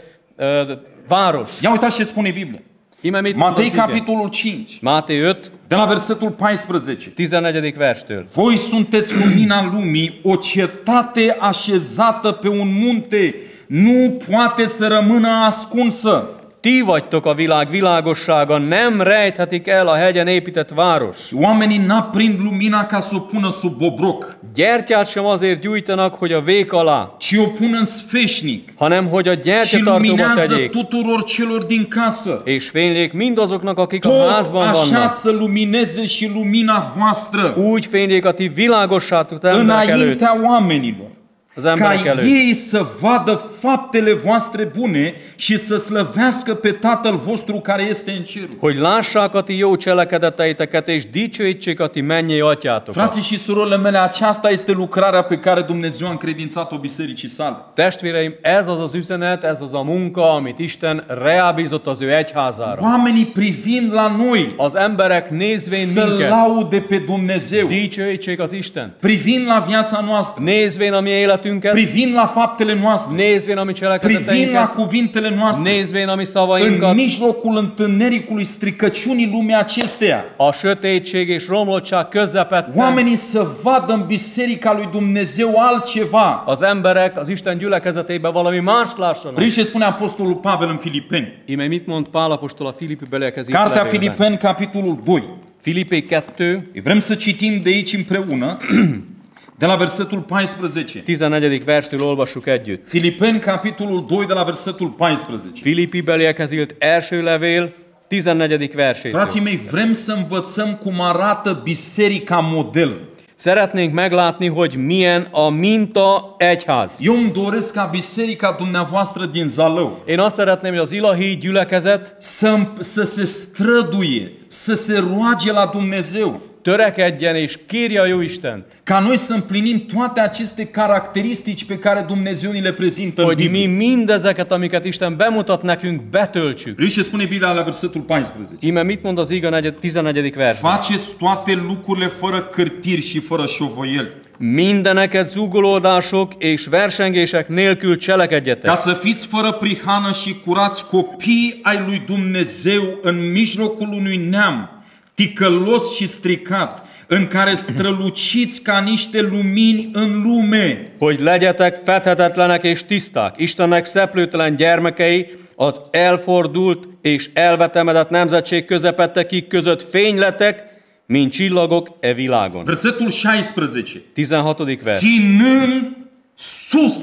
e, város. Ia uitați ce spune Biblia. Ime mit mond az Matei ige? capitolul 5, Máté 5, de la versetul 14. 14. verstől. Voi sunteți lumina lumii, o cetate așezată pe un munte, nu poate să rămână ascunsă. Ti vagytok a világ világossága, nem rejthetik el a hegyen épített város. Oamenii n-aprind lumina ca să o pună sub obroc, Gyertyát sem azért gyújtanak, hogy a vék alá, ci o pun în sfeșnic hanem hogy a și gyertyatartóba luminează tegyék, tuturor celor din casă. és fénylék mindazoknak, akik a Tot házban așa vannak. să lumineze și lumina voastră Úgy fénylék a ti világossátok emberek előtt, înaintea oamenilor. Az Ca emberek előtt. ei să vadă faptele voastre bune și să slăvească pe Tatăl vostru care este în cer. hogy lássák a ti jó cselekedeteiteket, és dicsőítsék a ti mennyei atyátokat. Frații și surorile mele, aceasta este lucrarea pe care Dumnezeu a încredințat-o bisericii sale. Testvéreim, ez az az üzenet, ez az a munka, amit Isten reábízott az ő egyházára. Oamenii privind la noi Az emberek nézvén să minket, laude pe Dumnezeu, dicsőítsék az Isten. privind la viața noastră, Nézvén a mi életünket, privind la faptele noastre, nézvén a mi privind la cselekedeteinket, cuvintele noastre, nézvén a mi în szavainkat, mijlocul întunericului stricăciunii lumii acesteia, a sötétség és romlottság közepette oamenii să vadă în biserica lui Dumnezeu altceva. az emberek az Isten gyülekezetében valami mást lássanak. Prin ce spune Apostolul Pavel în Filipeni. Ime mit mond Pál apostol a Filippi belekezés Cartea levélben? Filipeni, capitolul 2. Filippi 2, Vrem să citim de aici împreună, de la versetul 14. 14. verstől olvassuk együtt. Filipeni, capitolul 2, de la versetul 14. Filippi beliekhez írt első levél, 14. versétől. Frații mei, vrem să învățăm cum arată biserica model. Szeretnénk meglátni, hogy milyen a minta egyház. Eu îmi doresc ca biserica dumneavoastră din Zalău Én azt szeretném, hogy az Ilahi gyülekezet să, să se străduie, să se roage la Dumnezeu. Törekedjen és kérje a jó Istent, Ca noi să împlinim toate aceste caracteristici pe care Dumnezeu ni le prezintă în hogy mi Biblie. mindezeket, amiket Isten bemutat nekünk, betöltsük. Vrei ce spune Biblia la versetul 14? Íme mit mond az Iga negyed- 14. vers? Faceți toate lucrurile fără cârtiri și fără șovăieli, Mindeneket zugolódások és versengések nélkül ca cselekedjetek, să fiți fără prihană și curați copii ai lui Dumnezeu în mijlocul unui neam ticălos și stricat, în care străluciți ca niște lumini în lume. hogy legyetek fethetetlenek és tiszták, Istennek szeplőtelen gyermekei, az elfordult és elvetemedett nemzetség közepette, kik között fényletek, mint csillagok e világon. Versetul 16. 16. vers. ținând sus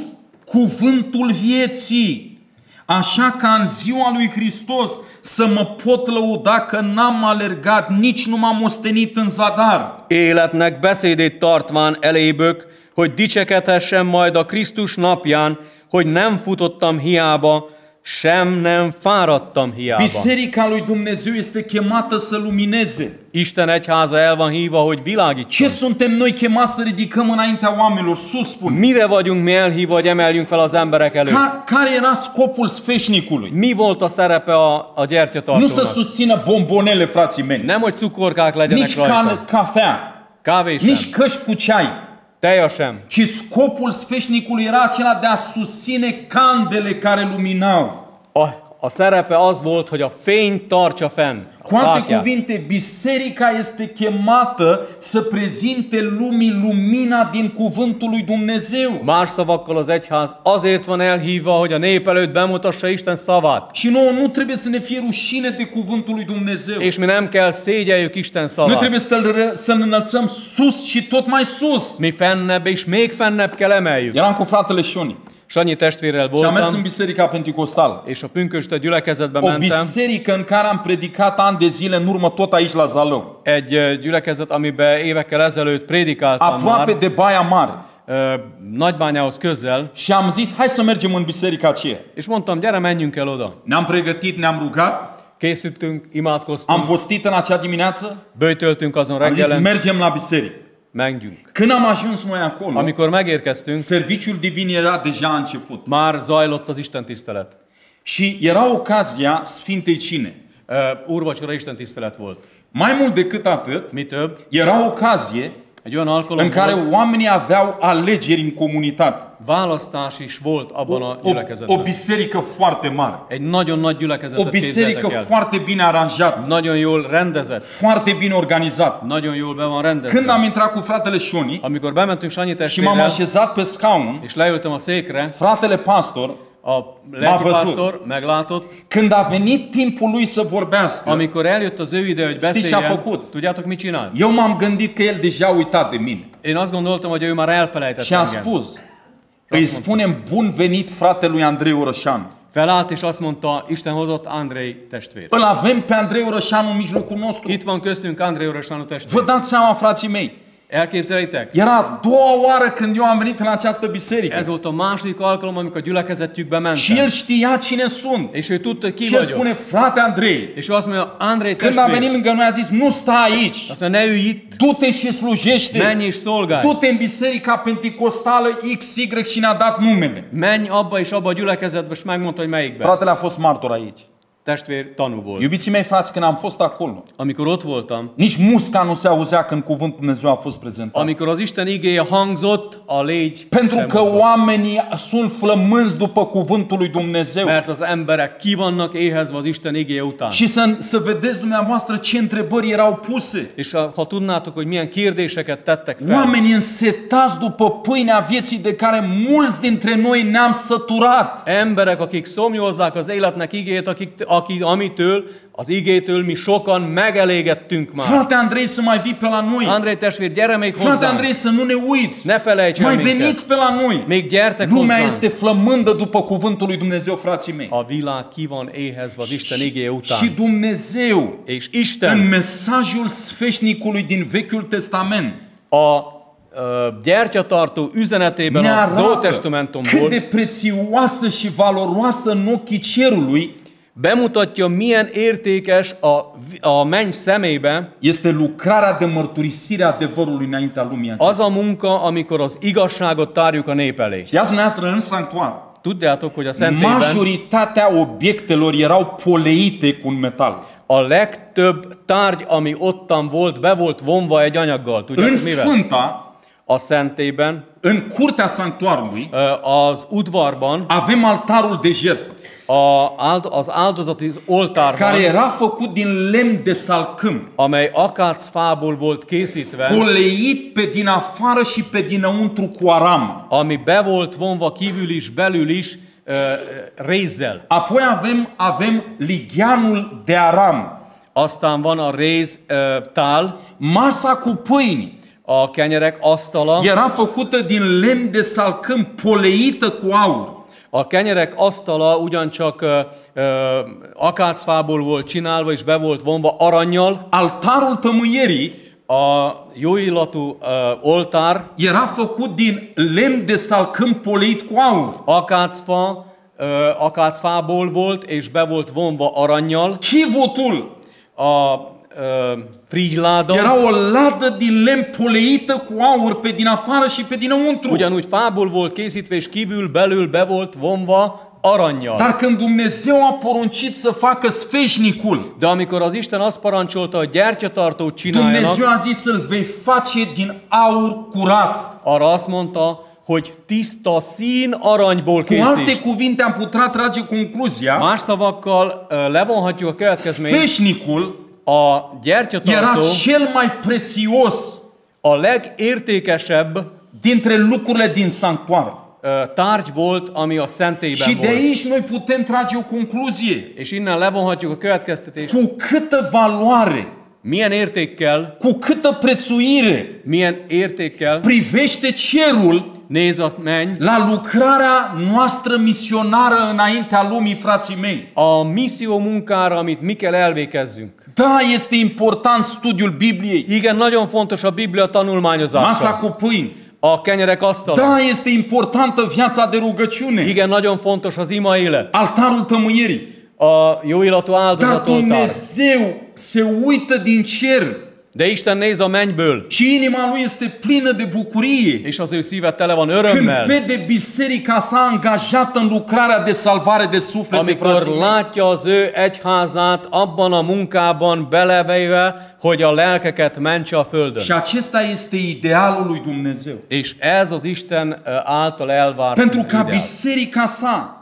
cuvântul vieții, așa ca în ziua lui Hristos să mă pot lăuda că n-am alergat, nici nu m-am ostenit în zadar. Életnek beszédét tartván elébök, hogy dicsekedhessem majd a Krisztus napján, hogy nem futottam hiába, sem nem fáradtam hiába. Biserica lui Dumnezeu este chemată să lumineze. Isten egyháza el van hívva, hogy Ce világítson. suntem noi chemați să ridicăm înaintea oamenilor? Sus spun. Mire vagyunk mi elhívva, hogy emeljünk fel az emberek előtt? Ca, care era scopul sfeșnicului? Mi volt a szerepe a, a Nu să gyertyatartónak? susțină bombonele, frații mei. Nem, hogy cukorkák legyenek Nici rajta, ca, cafea, kávé sem, nici căști cu ceai. Teja sem, Ci scopul sfeșnicului era acela de a susține candele care luminau. A, a szerepe az volt, hogy a fény tartsa fenn. Cu alte cuvinte, biserica este chemată să prezinte lumii lumina din cuvântul lui Dumnezeu. Más szavakkal az egyház azért van elhívva, hogy a nép előtt bemutassa Isten szavát. Și nouă nu trebuie să ne fie rușine de cuvântul lui Dumnezeu. És mi nem kell szégyeljük Isten Noi szavát. trebuie să-l, să-l înălțăm sus și tot mai sus. Mi fennebb és még fennebb kell emeljük. Eram cu fratele Șoni Sanyi testvérrel și am mers în voltam, biserica pentecostală. és a pünkösde gyülekezetbe O mentem. biserică în care am predicat ani de zile în urmă tot aici la Zalău. Egy ö, gyülekezet, amiben évekkel ezelőtt prédikáltam Aproape már, de Baia Mare. ö, Nagybányához közel, Și am zis, hai să mergem în biserica aceea. és mondtam, gyere, menjünk el oda. Ne-am pregătit, ne-am rugat, Készültünk, am imádkoztunk, postit în acea dimineață, böjtöltünk azon am zis, reggelen, mergem la biserică. Menjünk. Când am ajuns noi acolo, Amikor megérkeztünk, serviciul divin era deja început. már zajlott az Isten tisztelet. Și era ocazia Sfintei Cine. Ö, Úrvacsora Isten tisztelet volt. Mai mult decât atât, Mi több, era ocazie egy olyan alkalom în care volt, oamenii aveau alegeri în comunitate. választás is volt abban a O, o, o gyülekezetben. biserică foarte mare. Egy nagyon nagy O gyülekezetet biserică képzeltek el. foarte bine aranjată, Nagyon jól rendezett, foarte bine organizată. nagyon jól be van Când rendezve. am intrat cu fratele Șoni Amikor bementünk Sanyi și m-am testvérrel, așezat pe scaun, és leültem a székre, fratele pastor, a M-a lelki văzut. pásztor meglátott, când a venit timpul lui să vorbească, amikor eljött az ő ide, hogy Știți ce a beszéljen, făcut? tudjátok mit csinált? eu m-am gândit că el deja a uitat de mine. Én azt gondoltam, hogy ő már elfelejtett Și a engem. spus, îi spunem bun venit fratelui Andrei Orășan. Felállt és azt mondta, Isten hozott Andrei testvér. Îl avem pe Andrei Orășan în mijlocul nostru. Itt van köztünk Andrei Orosanu testvér. Vă dați seama, frații mei, Elképzelitek? era a doua oară când eu am venit în această biserică. Ez volt a második alkalom, amikor a gyülekezetükbe Și el mentem. știa cine sunt. És ő tudta, ki Și el vagyok. spune, frate Andrei, És ő azt mondja, Andrei când a venit testvér, lângă noi a zis, nu sta aici, azt mondja, ne ülj itt, du-te și slujește. menj és szolgálj. Du-te în biserica pentecostală XY și ne-a dat numele. Menj abba és abba a gyülekezetbe, és megmondta, hogy melyikbe. Fratele a fost martor aici. Testvér tanú volt. Iubiții mei frați, când am fost acolo, Amikor ott voltam, nici musca nu se auzea când cuvântul Dumnezeu a fost prezentat. amikor az Isten igéje hangzott, a légy Pentru sem că mozgott. oamenii sunt flămânzi după cuvântul lui Dumnezeu. Mert az emberek ki vannak éhezve az Isten igéje után. Și să, să vedeți dumneavoastră ce întrebări erau puse. És ha, ha tudnátok, hogy milyen kérdéseket tettek fel, Oamenii însetați după pâinea vieții de care mulți dintre noi ne-am săturat. emberek, akik szomjózzák az életnek igét, akik, aki, amitől, az igétől mi sokan megelégettünk már. Frate Andrei, să mai vii pe la noi. Andrei testvér, gyere még Frate hozzánk! Andrei, să nu ne uiți. Ne felejts el Mai minket! veniți pe la noi. Még gyertek Lumea hozzánk! este flămândă după cuvântul lui Dumnezeu, frații mei. A világ ki van éhezve az Isten igéje után. Și Dumnezeu, És în Isten mesajul sfeșnicului din Vechiul Testament, a ö, gyertyatartó üzenetében ne az Ótestamentumból Testamentumból cât de prețioasă și valoroasă în ochii cerului bemutatja, milyen értékes a, a menny szemébe este lucrarea de mărturisire a adevărului înaintea lumii aceasta. az a munka, amikor az igazságot tárjuk a nép elé. Știați dumneavoastră în sanctuar, Tudjátok, hogy a szentélyben majoritatea obiectelor erau poleite cu un metal. a legtöbb tárgy, ami ottan volt, be volt vonva egy anyaggal. În Tudjátok mivel? Sfânta, A szentélyben, în curtea sanctuarului, ö, az udvarban, avem altarul de jertfă, a, áld- az áldozati oltárban, care era făcut din lemn de salcâm, amely akácfából volt készítve, poleit pe din afară și pe dinăuntru cu aram. ami be volt vonva kívül is, belül is ö, ö, rézzel. Apoi avem, avem ligheanul de aram, Aztán van a réz ö, tál, masa cu pâini. A kenyerek asztala, Era făcută din lemn de salcâm, poleită cu aur. a kenyerek asztala ugyancsak ö, ö, akácfából volt csinálva, és be volt vonva aranyjal. Altarul tămâierii A jó illatú ö, oltár era făcut din lemn de salcâm poleit cu aur. akácfa ö, akácfából volt, és be volt vonva aranyjal. Chivotul A ö, frigyláda era o ladă din lemn poleită cu aur pe din afară și pe dinăuntru. ugyanúgy fából volt készítve, és kívül belül be volt vonva aranyjal. Dar când Dumnezeu a poruncit să facă sfeșnicul, De amikor az Isten azt parancsolta, hogy gyertyatartót csináljanak, Dumnezeu a zis să-l vei face din aur curat. arra azt mondta, hogy tiszta szín aranyból Cu alte cuvinte am putea trage concluzia, Más szavakkal ö, levonhatjuk a következményt. sfeșnicul A era gyertyatartó cel mai prețios a legértékesebb dintre lucrurile din sanctuar. ö, tárgy volt, ami a szentélyben Și de volt. aici noi putem trage o concluzie. És innen levonhatjuk a következtetést. Cu câtă valoare, Milyen értékkel, cu câtă prețuire milyen értékkel privește cerul néz a menny la lucrarea noastră misionară înaintea lumii, frații mei. a misszió munkára, amit mi kell elvégezzünk. Da, este important studiul Bibliei, Igen, nagyon fontos a Biblia masa tanulmányozása. cu pâini. A kenyerek asztala. Da, este importantă viața de rugăciune, Igen, nagyon fontos az ima élet. altarul tămâierii. A jó illatú Dar áldozatoltár. Dumnezeu se uită din cer De Isten néz a mennyből, și inima lui este plină de bucurie és az ő szíve tele van când örömmel. vede biserica sa angajată în lucrarea de salvare de suflete, Amikor frații mei. látja az ő egyházát abban a munkában belevéve, hogy a lelkeket mentse a földön. Și acesta este idealul lui Dumnezeu. És ez az Isten által elvárt Pentru ca ideál. biserica sa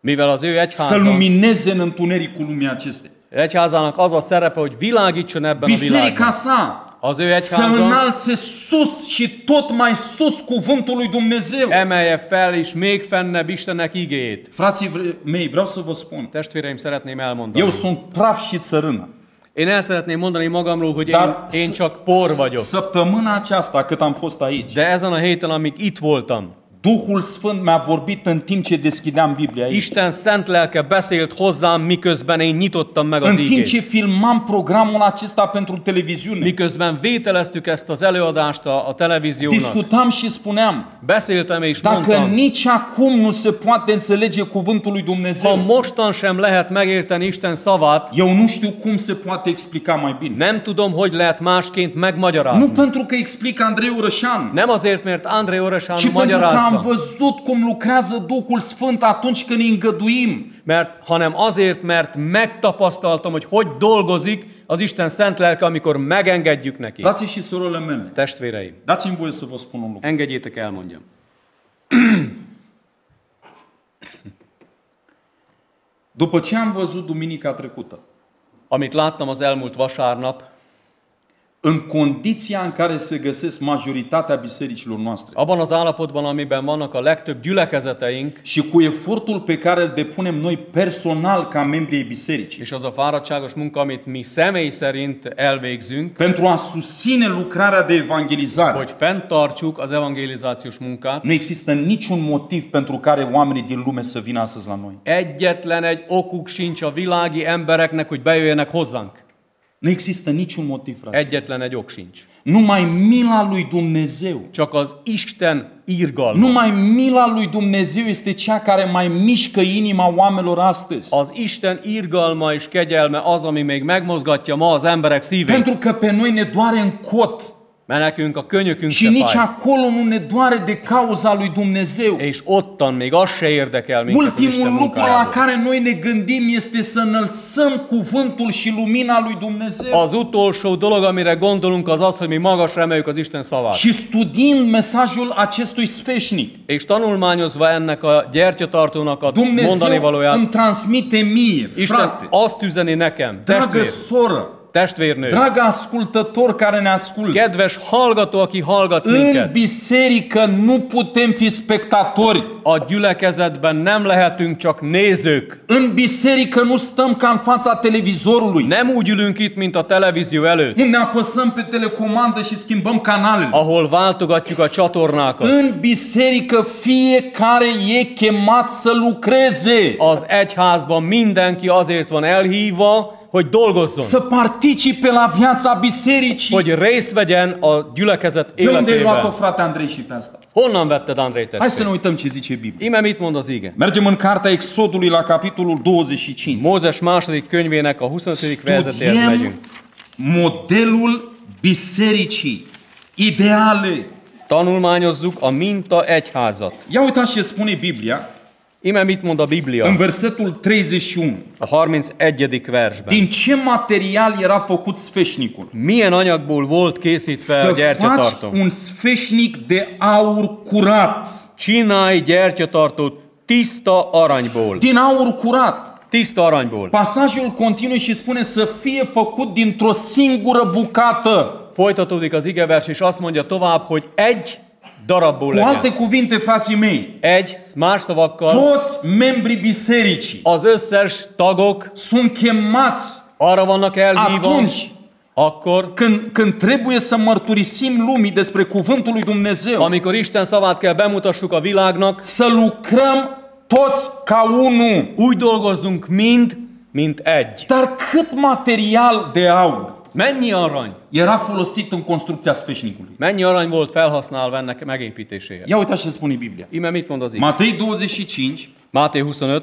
Mivel az ő să egyháza, lumineze în întunericul lumii acestea. Egyházának az a szerepe, hogy világítson ebben a Biserica világban. sa Az ő să egyháza înalțe sus și tot mai sus cuvântul lui Dumnezeu. emelje fel és még fennebb Istennek igéjét. Frații mei, vreau să vă spun, Testvéreim, szeretném elmondani. eu sunt praf și țărână. Én el szeretném mondani magamról, hogy én, Dar én csak por vagyok. săptămâna aceasta, cât am fost aici, De ezen a héten, amíg itt voltam, Duhul Sfânt mi-a vorbit în timp ce deschideam Biblia aici. Isten szent lelke beszélt hozzám, miközben én nyitottam meg az În timp ce igét. filmam programul acesta pentru televiziune, Miközben vételeztük ezt az előadást a, a televíziónak, discutam și spuneam, beszéltem és dacă mondtam, nici acum nu se poate înțelege cuvântul lui ha Dumnezeu, mostan sem lehet megérteni Isten szavát, eu nu știu cum se poate explica mai bine. nem tudom, hogy lehet másként Nu megmagyarázni. pentru că explică Andrei Urășan, Nem azért, mert André Oresen ci pentru că am văzut cum lucrează Duhul Sfânt atunci când îi îngăduim. mert, hanem azért, mert megtapasztaltam, hogy hogy dolgozik az Isten szent lelke, amikor megengedjük neki. Frații și surorile mele, Testvéreim, dați-mi voie să vă spun un lucru. engedjétek elmondjam. După ce am văzut duminica trecută, Amit láttam az elmúlt vasárnap, în condiția în care se găsesc majoritatea bisericilor noastre abban az állapotban, amiben vannak a legtöbb gyülekezeteink, și cu efortul pe care îl depunem noi personal ca membri ai bisericii, és az a fáradtságos munka, amit mi személy szerint elvégzünk, pentru a susține lucrarea de evangelizare, hogy fenntartsuk az evangelizációs munkát, nu există niciun motiv pentru care oamenii din lume să vină astăzi la noi. egyetlen egy okuk sincs a világi embereknek, hogy bejöjjenek hozzánk. Nu există niciun motiv, frate. Egyetlen egy ok sincs. Numai mila lui Dumnezeu. Csak az Isten írgalma. Numai mila lui Dumnezeu este cea care mai mișcă inima oamenilor astăzi. Az Isten írgalma és kegyelme az, ami még megmozgatja ma az emberek szívét. Pentru că pe noi ne doare în cot Mert nekünk a könyökünk și nici fáj. acolo nu ne doare de cauza lui Dumnezeu. És ottan még az se érdekel minket Ultimul lucru la munkájából. care noi ne gândim este să înălțăm cuvântul și lumina lui Dumnezeu. Az utolsó dolog, amire gondolunk, az az, hogy mi magasra emeljük az Isten szavát. Și studiind mesajul acestui sfeșnic, És tanulmányozva ennek a gyertyatartónak a mondani Dumnezeu valóját, îmi transmite mie, Isten frate, azt üzeni nekem, dragă testvér, soră, testvérnő, dragă ascultător care ne ascultă, kedves hallgató, aki hallgatsz în minket, biserică nu putem fi spectatori. a gyülekezetben nem lehetünk csak nézők. În biserică nu stăm ca în fața televizorului. Nem úgy ülünk itt, mint a televízió előtt, ne apăsăm pe telecomandă și schimbăm canalele. ahol váltogatjuk a csatornákat. În biserică fiecare e chemat să lucreze. Az egyházban mindenki azért van elhívva, hogy dolgozzon, să participe la viața bisericii. hogy részt vegyen a gyülekezet De unde luat-o, életében. frate Andrei, și pe asta? Honnan vetted, Andrei Hai să ne uităm ce zice Biblia. Ime mit mond az ige? Mergem în cartea Exodului la capitolul 25. Mózes második könyvének a 25. fejezetéhez Studiem megyünk. modelul bisericii ideale. Tanulmányozzuk a minta egyházat. Ia uitați ce spune Biblia Ime mit mond a în Biblia versetul 31. a 31. versben. Din ce material era făcut sfeșnicul? Milyen anyagból volt készítve a Să faci gyertyatartó? un sfeșnic de aur curat. Csinálj gyertyatartót tiszta aranyból. Din aur curat. Tiszta aranyból. Pasajul continuă și spune să fie făcut dintr-o singură bucată. Folytatódik az igevers, és azt mondja tovább, hogy egy darabból Cu alte legyen. cuvinte, frații mei, Egy, más szavakkal, toți membrii bisericii az összes tagok sunt chemați arra vannak elhívva, atunci akkor, când, când trebuie să mărturisim lumii despre cuvântul lui Dumnezeu, amikor Isten szavát kell bemutassuk a világnak, să lucrăm toți ca unul. úgy dolgozzunk mind, mint egy. Dar cât material de aur Mennyi arany? era folosit în construcția sfeșnicului? Mennyi arany volt felhasználva ennek megépítéséhez? Ia uitați ce spune Biblia. Ime mit mond az ige? Matei 25 Máté 25,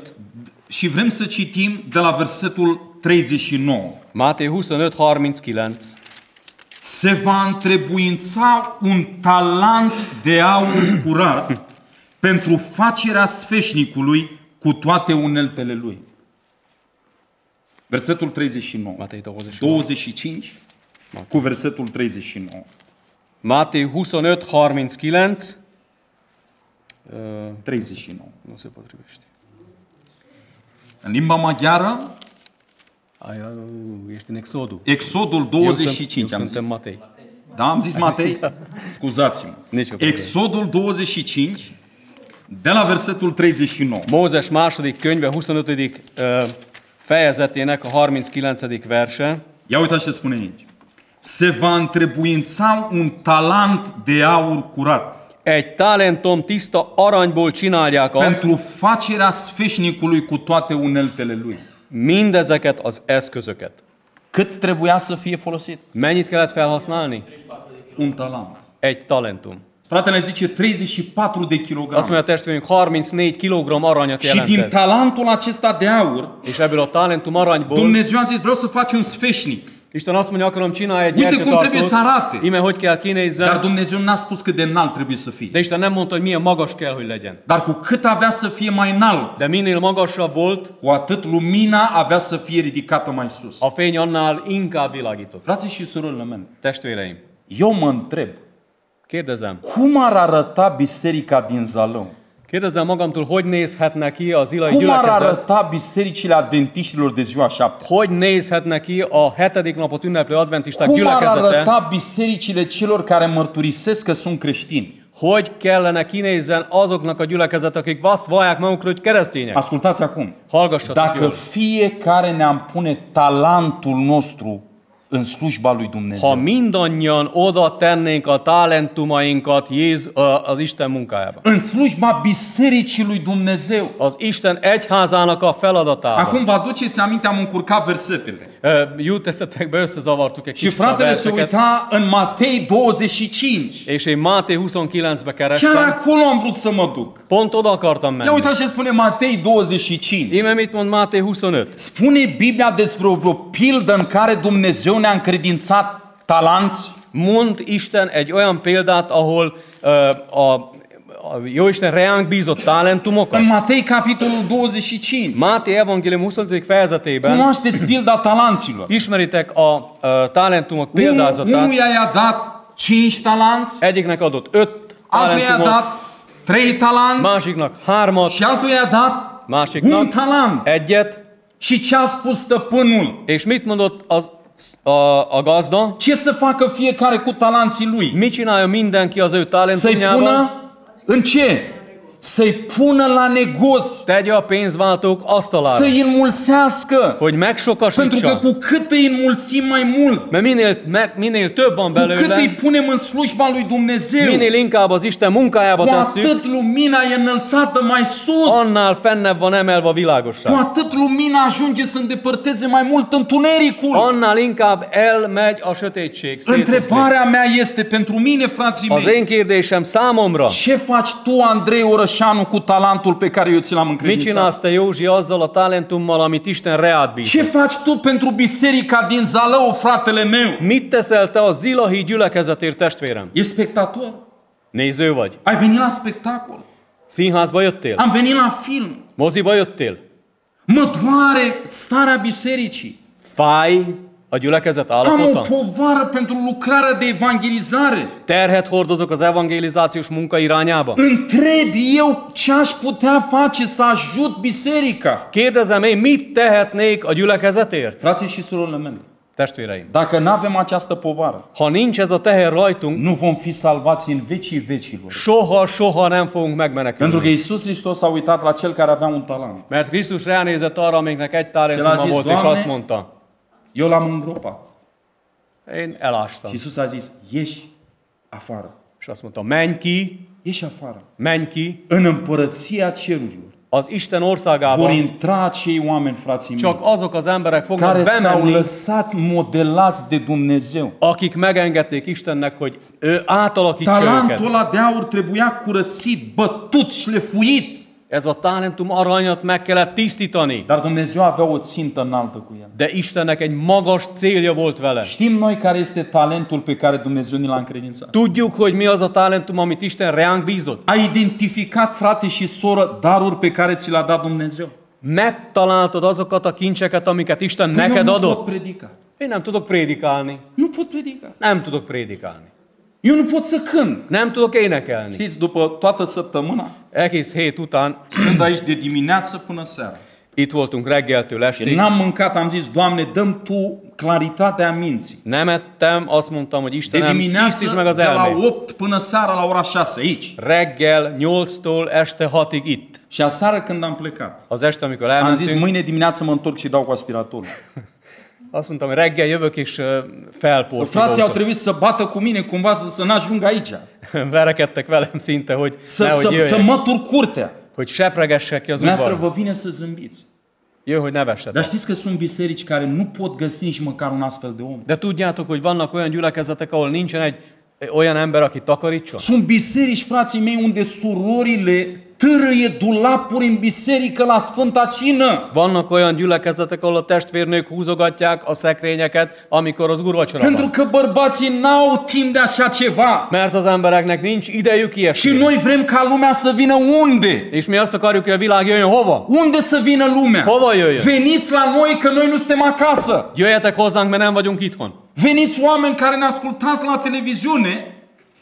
și vrem să citim de la versetul 39. Máté 25, 39. Se va întrebuința un talent de aur curat pentru facerea sfeșnicului cu toate uneltele lui. Versetul 39. Máté 29. 25 cu versetul 39. Máté 25, 39. Uh, 39. nu se potrivește. În limba maghiară, Aia, ești în Exodul. Exodul Eu, sunt, eu 25 am zis. suntem Matei. Da, am zis Matei? Scuzați-mă. Nici o problemă. Exodul 25, de la versetul 39. Mózes második könyve 25. ö, fejezetének a 39. verse. Ia uitați ce spune aici. Se va întrebuința un talent de aur curat Egy talentom tiszta aranyból csinálják azt, pentru facerea sfeșnicului cu toate uneltele lui. mindezeket az eszközöket. Cât trebuia să fie folosit? Mennyit kellett felhasználni? Un talent. Egy talentum. Fratele zice 34 de Azt kilograme. mondja a testvérünk, 34 kg aranyat Și din jelent ez. talentul acesta de aur, És ebből a talentum aranyból Dumnezeu a zis, vreau să faci un sfeșnic. Isten azt mondja, akarom csinálni egy Uite cum trebuie să gyertyatartót. arate. Ime, hogy kell Dar kinézzen. Dumnezeu n-a spus cât de înalt trebuie să fie. De Isten nem mondta, hogy milyen magas kell, hogy legyen. Dar cu cât avea să fie mai înalt, De minél magasabb volt, cu atât lumina avea să fie ridicată mai sus. a fény annál inkább világított. Frații și surorile mele, Testvéreim, eu mă întreb, kérdezem, cum ar arăta biserica din Zalău? kérdezem magamtól, hogy nézhetne ki az ilai Cum ar gyülekezet, arăta bisericile adventiștilor de ziua șapte? hogy nézhetne ki a hetedik napot ünneplő adventisták Cum ar gyülekezete, arăta bisericile celor care mărturisesc că sunt creștini? hogy kellene kinézzen azoknak a gyülekezet, akik azt vallják magukról, hogy keresztények. Ascultați acum. Hallgassatok Dacă jól. fiecare ne-am pune talentul nostru în slujba lui Ha Dumnezeu, mindannyian oda tennénk a talentumainkat Jézus, az Isten munkájába, în slujba bisericii lui Dumnezeu. az Isten egyházának a feladatába. Acum vă aduceți aminte, am încurcat versetele. Ö, Jut teszetekbe összezavartuk egy Și kicsit a fratele se verseket, uita în Matei 25. és én Máté 29-be Chiar kerestem, acolo am vrut să mă duc. pont oda akartam Ia menni. uitați ce spune Matei 25. Íme mit mond Máté 25? Spune Biblia despre o vreo pildă în care Dumnezeu ne-a încredințat talanți? Mond Isten egy olyan példát, ahol ö, a, a jó Isten reánk bízott talentumokat. În Matei capitolul 25. Máté evangélium 25. fejezetében Cunoașteți pilda talanților. ismeritek a ö, talentumok példázatát. unuia i-a dat 5 talanți, Egyiknek adott öt altuia i-a talentumot, dat 3 talanți másiknak hármat, și altuia i-a dat másiknak un talent. egyet, Și ce a spus stăpânul? és mit mondott az, a, a gazda? Ce să facă fiecare cu talanții lui? Mit csinálja mindenki az ő Să-i talentumjával? pună în ce? Să-i pună la negoț, tegye a pénzváltók asztalára, să-i înmulțească. hogy Pentru că megsokasítsa. cu cât îi înmulțim mai mult, Mert minél, meg, minél több van cu cât îi belőle, punem în slujba lui Dumnezeu, minél inkább az Isten munkájába cu tesszük, atât lumina e înălțată mai sus. annál fennebb van emelve a Cu világosság. atât lumina ajunge să îndepărteze mai mult întunericul. Annál inkább elmegy a sötétség. szétoszlik. Întrebarea mea este pentru mine, frații Az mei. én kérdésem számomra, Ce faci tu, Andrei Orășanu, cu talentul pe care eu ți l-am mit încredințat? csinálsz te Józsi azzal a talentummal, amit Isten reád bízott? Ce faci tu pentru biserica din Zalău, fratele meu? Mit teszel te a Zilahi gyülekezetért, testvérem? E spectator? Néző vagy? Ai venit la spectacol? Színházba jöttél? Am venit la film. Moziba jöttél? Mă doare starea bisericii. Fáj a gyülekezet Am o állapota? povară pentru lucrarea de evangelizare. Terhet hordozok az evangelizációs munka irányába? Întreb eu ce aș putea face să ajut biserica. Kérdezem én, mit tehetnék a gyülekezetért? Frații și surorile mele, Testvéreim, dacă nu avem această povară, ha nincs ez a teher rajtunk, nu vom fi salvați în vecii vecilor. soha, soha nem fogunk Pentru că megmenekülni. Iisus Hristos a uitat la cel care avea un talent. Mert Krisztus ránézett arra, amiknek egy talentuma Felázis, volt, és Doamne, azt mondta, Eu l-am îngropat. én elástam. Și Iisus a zis, ieși afară. És azt mondta, menj ki, Ieși afară. menj ki, În împărăția cerurilor az Isten vor országába intra acei oameni, frații mei, csak azok az emberek fognak care s-au bemenni, lăsat modelați de Dumnezeu. akik megengedték Istennek, hogy ő átalakítsa őket. Talentul ăla de aur trebuia curățit, bătut, șlefuit. Ez a talentum aranyat meg kellett tisztítani. Dar Dumnezeu avea o țintă înaltă cu el. De Istennek egy magas célja volt vele. Știm noi care este talentul pe care Dumnezeu ni l-a încredințat. Tudjuk, hogy mi az a talentum, amit Isten reánk bízott. Ai identificat, frate și soră, daruri pe care ți le-a dat Dumnezeu. Megtaláltad azokat a kincseket, amiket Isten eu neked pot adott. predica. Én nem tudok prédikálni. Nu pot predica. Nem tudok prédikálni. Eu nu pot să cânt. Nem tudok énekelni. Știți, după toată săptămâna, Egész hét után stând aici de dimineață până seara, itt voltunk reggeltől și estig. n-am mâncat, am zis, Doamne, dăm Tu claritatea minții. Nem ettem, azt mondtam, hogy De Istenem, dimineață, tisztíts meg az de la elmét. 8 până seara la ora 6, aici. Reggel 8-tól este 6-ig itt. Și aseară când am plecat, Az este, amikor am zis, elmentünk, mâine dimineață mă întorc și dau cu aspiratorul. azt mondtam, hogy reggel jövök és ö, Frații au felporcigózok. trebuit să bată cu mine cumva să, să n-ajung aici. Verekedtek velem szinte, hogy Să, nehogy să, să jöjjek, mătur curtea. hogy sepregessek ki az Dumneavoastră udvarba. vă vine să zâmbiți. Jöjj, hogy Dar nevessetek. știți că sunt biserici care nu pot găsi nici măcar un astfel de om. De tudjátok, hogy vannak olyan gyülekezetek, ahol nincsen egy olyan ember, aki takarítson? Sunt biserici, frații mei, unde surorile târâie dulapuri în biserică la Sfânta Cină. Vannak olyan gyülekezetek, ahol a testvérnők húzogatják a szekrényeket, amikor az úrvacsora Pentru van. că bărbații n-au timp de așa ceva. Mert az embereknek nincs idejük Și ilyesmi. noi vrem ca lumea să vină unde? És mi azt akarjuk, hogy a világ jöjjön hova? Unde să vină lumea? Hova jöjjön? Veniți la noi că noi nu suntem acasă. Jöjjetek hozzánk, mert nem vagyunk itthon. Veniți oameni care ne ascultați la televiziune,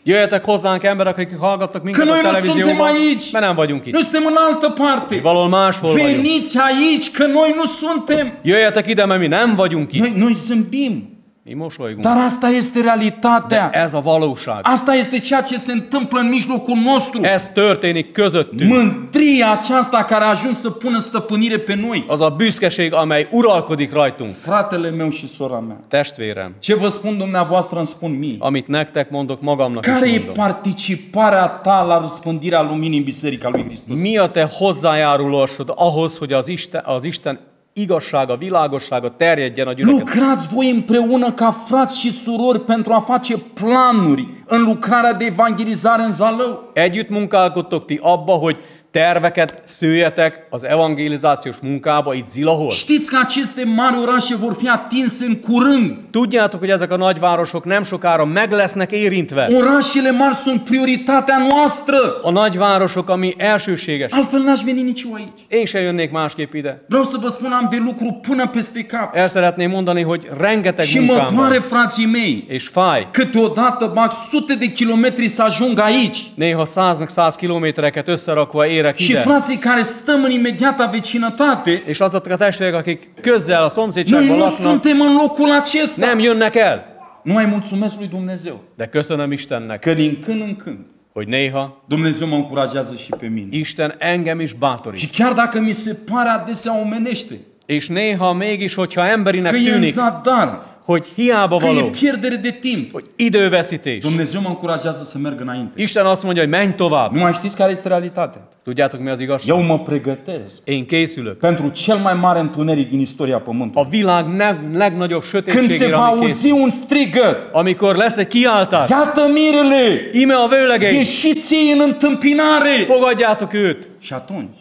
Jöjjetek hozzánk emberek, akik hallgattak că minket noi a suntem televízióban, aici. mert nem vagyunk itt. Noi suntem în altă parte. Valahol máshol vagyunk. Veniți aici că noi nu suntem. Jöjjetek ide, mert mi nem vagyunk itt. Noi, noi zâmbim. Mi mosolygunk. Dar asta este realitatea. Ez a valóság. Asta este ceea ce se întâmplă în mijlocul nostru. Ez történik közöttünk. Mândria aceasta care a ajuns să pună stăpânire pe noi. Az a büszkeség, amely uralkodik rajtunk. Fratele meu și sora mea. Testvérem, Ce vă spun dumneavoastră îmi spun mie. amit nektek mondok, magamnak Care is e mondom. participarea ta la răspândirea luminii în Biserica lui Hristos? Mi a te hozzájárulásod ahhoz, hogy az Isten, az Isten igazsága, világossága terjedjen a gyülekezet? Lucrați voi împreună ca frați și surori pentru a face planuri în lucrarea de evangelizare în Zalău. Együtt munkálkodtok ti abba, hogy terveket szőjetek az evangelizációs munkába itt Zilahol? Știți că aceste mari orașe vor fi atinse în curând. Tudjátok, hogy ezek a nagyvárosok nem sokára meg lesznek érintve. Orașele mari sunt prioritatea noastră. A nagyvárosok, ami elsőséges. Altfel n-aș veni nici eu aici. Én se jönnék másképp ide. Vreau să vă spun, am de lucru până peste cap. El szeretném mondani, hogy rengeteg Și mă munkám doare, frații mei, És fáj. câteodată bag sute de kilometri să ajung aici. Néha 100 meg 100 kilométereket összerakva érek Și ide. frații care stăm în imediata vecinătate, És azok a testvérek, akik közel a noi szomszédságban nu laknak, suntem în locul acesta. nem jönnek el. Nu mai mulțumesc lui Dumnezeu De köszönöm Istennek, că din când în când, hogy néha Dumnezeu mă încurajează și pe mine. Isten engem is Și bátorít. chiar dacă mi se pare adesea omenește, És néha mégis, hogyha emberinek că e în tűnik, zadar, hogy hiába că e való, pierdere de timp, hogy időveszítés. Dumnezeu mă încurajează să merg înainte. Isten azt mondja, hogy menj tovább. Nu mai știți care este realitatea? Tudjátok mi az igazság? Eu mă pregătesc Én készülök. pentru cel mai mare întuneric din istoria A Pământului. világ leg, legnagyobb Când se sötétségére, va auzi un strigăt, Amikor lesz egy kiáltás, iată mirele, ime a vőlegei, ieșiți în întâmpinare! fogadjátok őt. Și atunci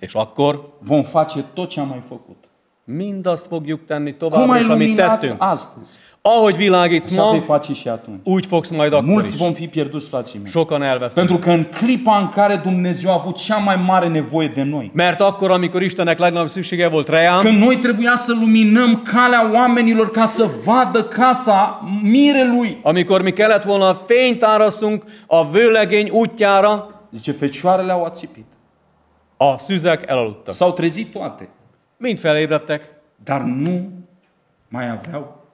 És akkor vom face tot ce am mai făcut. Mindazt fogjuk tenni Cum tovább, ai és amit luminat tettünk. astăzi, Ahogy világítsz așa vei ma, face și atunci. úgy fogsz majd akkor Mulți is. vom fi pierduți, frații mei. Sokan elveszünk. Pentru că în clipa în care Dumnezeu a avut cea mai mare nevoie de noi, Mert akkor, amikor Istennek legnagyobb szüksége volt reám, când noi trebuia să luminăm calea oamenilor ca să vadă casa mirelui, amikor mi kellett volna fényt árasszunk a vőlegény útjára, zice, fecioarele au ațipit. a szüzek elaludtak. S-au trezit toate, Mind felébredtek, dar nu mai aveau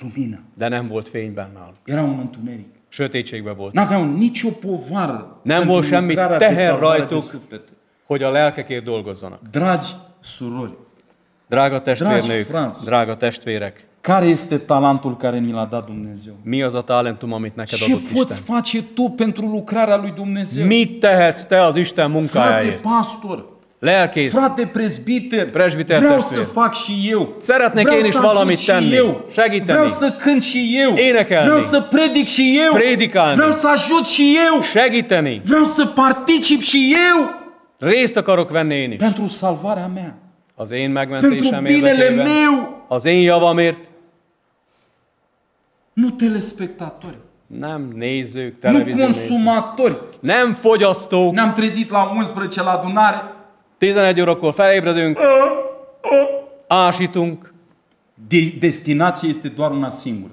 lumină. de nem volt fény bennál. Era un întuneric. Sötétségben volt. N-aveau nicio povară Nem volt semmi teher rajtuk. Hogy a lelkekért dolgozzanak. Dragi surori, Drága testvérnők, francia. drága testvérek, care este talentul care ni l-a dat Dumnezeu? mi az a talentum, amit neked Ce adott poți Isten? face tu pentru lucrarea lui Dumnezeu? Mit tehetsz te az Isten Frate munkájáért? pastor, Lelkész, frate prezbiter, Prezbiter vreau testvér. să fac și eu. Szeretnék vreau én is să valamit ajut și tenni, eu. segíteni. Vreau să cânt și eu. Énekelni. Vreau să predic și eu. Prédikálni. Vreau să ajut și eu. segíteni. Vreau să particip și eu Részt akarok venni én is. pentru salvarea mea, Az én pentru megmentésem binele érdekében, meu. az én javamért, Nu telespectatori, nem nézők, nu televízió nézők, consumatori. nem fogyasztók. Ne-am trezit la 11 la adunare. 11 órakor felébredünk, ásítunk, De- destinația este doar una singură.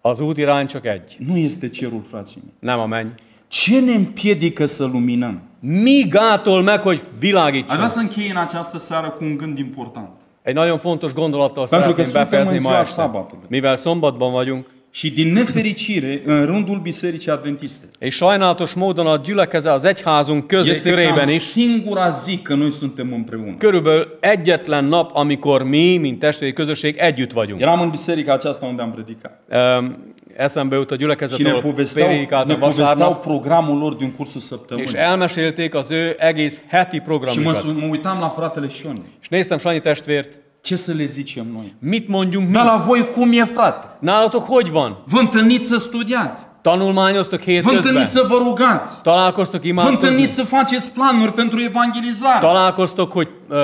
az út irány csak egy, Nu este cerul, frații mei. nem a menny. Ce ne împiedică să luminăm? Mi gátol meg, hogy Aș vrea világítson? să închei în această seară cu un gând important. Egy nagyon fontos gondolattal Pentru szeretném befejezni ma este. sabatului. Mivel szombatban vagyunk, Și din nefericire, în rândul Bisericii Adventiste, és sajnálatos módon a gyülekeze az egyházunk közé este körében is, singura zi că noi suntem împreună. körülbelül egyetlen nap, amikor mi, mint testvéri közösség együtt vagyunk. Eram în biserica aceasta unde am predicat. Um, eszembe jut a gyülekezet, ne prédikáltam vasárnap, programul lor din cursul és săptămânii. elmesélték az ő egész heti Și mă, programjukat. mă uitam la fratele Șoni. És néztem Sanyi testvért, Ce să le zicem noi? mit mondjunk mi? Dar la voi cum e, frate? Nálatok hogy van? Vă întâlniți să studiați. Tanulmányoztok Vă hétközben? întâlniți să vă rugați. Találkoztok Vă imádkozni? întâlniți să faceți planuri pentru evangelizare. Találkoztok, hogy uh,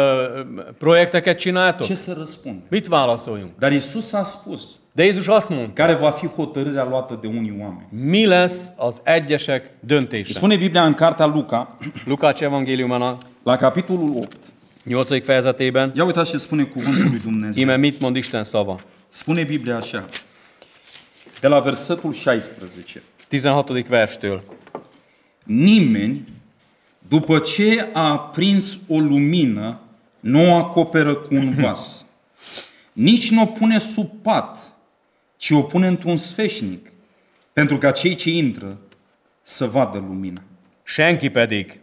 projekteket csináltok? Ce să răspundem? Mit válaszoljunk? Dar Isus a spus De Jézus azt mondta, care va fi hotărârea luată de unii oameni. mi lesz az egyesek döntése. Spune Biblia în cartea Luca, Lukács evangéliumának la capitolul 8. 8. fejezetében, Ia uitați ce spune cuvântul lui Dumnezeu. íme mit mond Isten szava. Spune Biblia așa, de la versetul 16. 16. verstől. Nimeni, după ce a aprins o lumină, nu o acoperă cu un vas. Nici nu o pune sub pat, ci o pune într-un sfeșnic, pentru ca cei ce intră să vadă lumina. Senki pedig,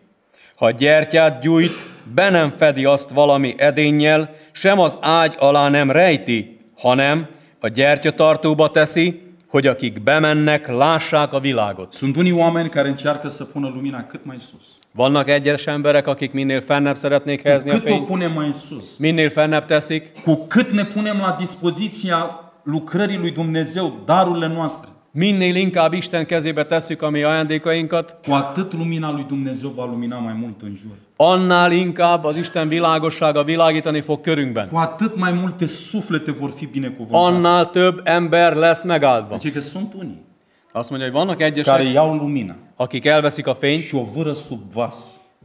ha gyertyát gyújt, be nem fedi azt valami edénnyel, sem az ágy alá nem rejti, hanem a gyertyatartóba teszi, hogy akik bemennek, lássák a világot. Sunt unii oameni care încearcă să pună lumina cât mai sus. Vannak egyes emberek, akik minél fennebb szeretnék helyezni a fényt, punem mai sus, minél fennebb teszik, cu cât ne punem la dispoziția lucrării lui Dumnezeu, darurile noastre, minél inkább Isten kezébe tesszük a mi ajándékainkat, cu atât lumina lui Dumnezeu va lumina mai mult în jur. Annál inkább az Isten világossága világítani fog körünkben. Cu atât mai multe suflete vor fi binecuvântate. Annál több ember lesz megáldva. Deci că sunt unii Azt mondja, hogy vannak care egyesek, iau lumina akik elveszik a fényt, și o vâră sub vas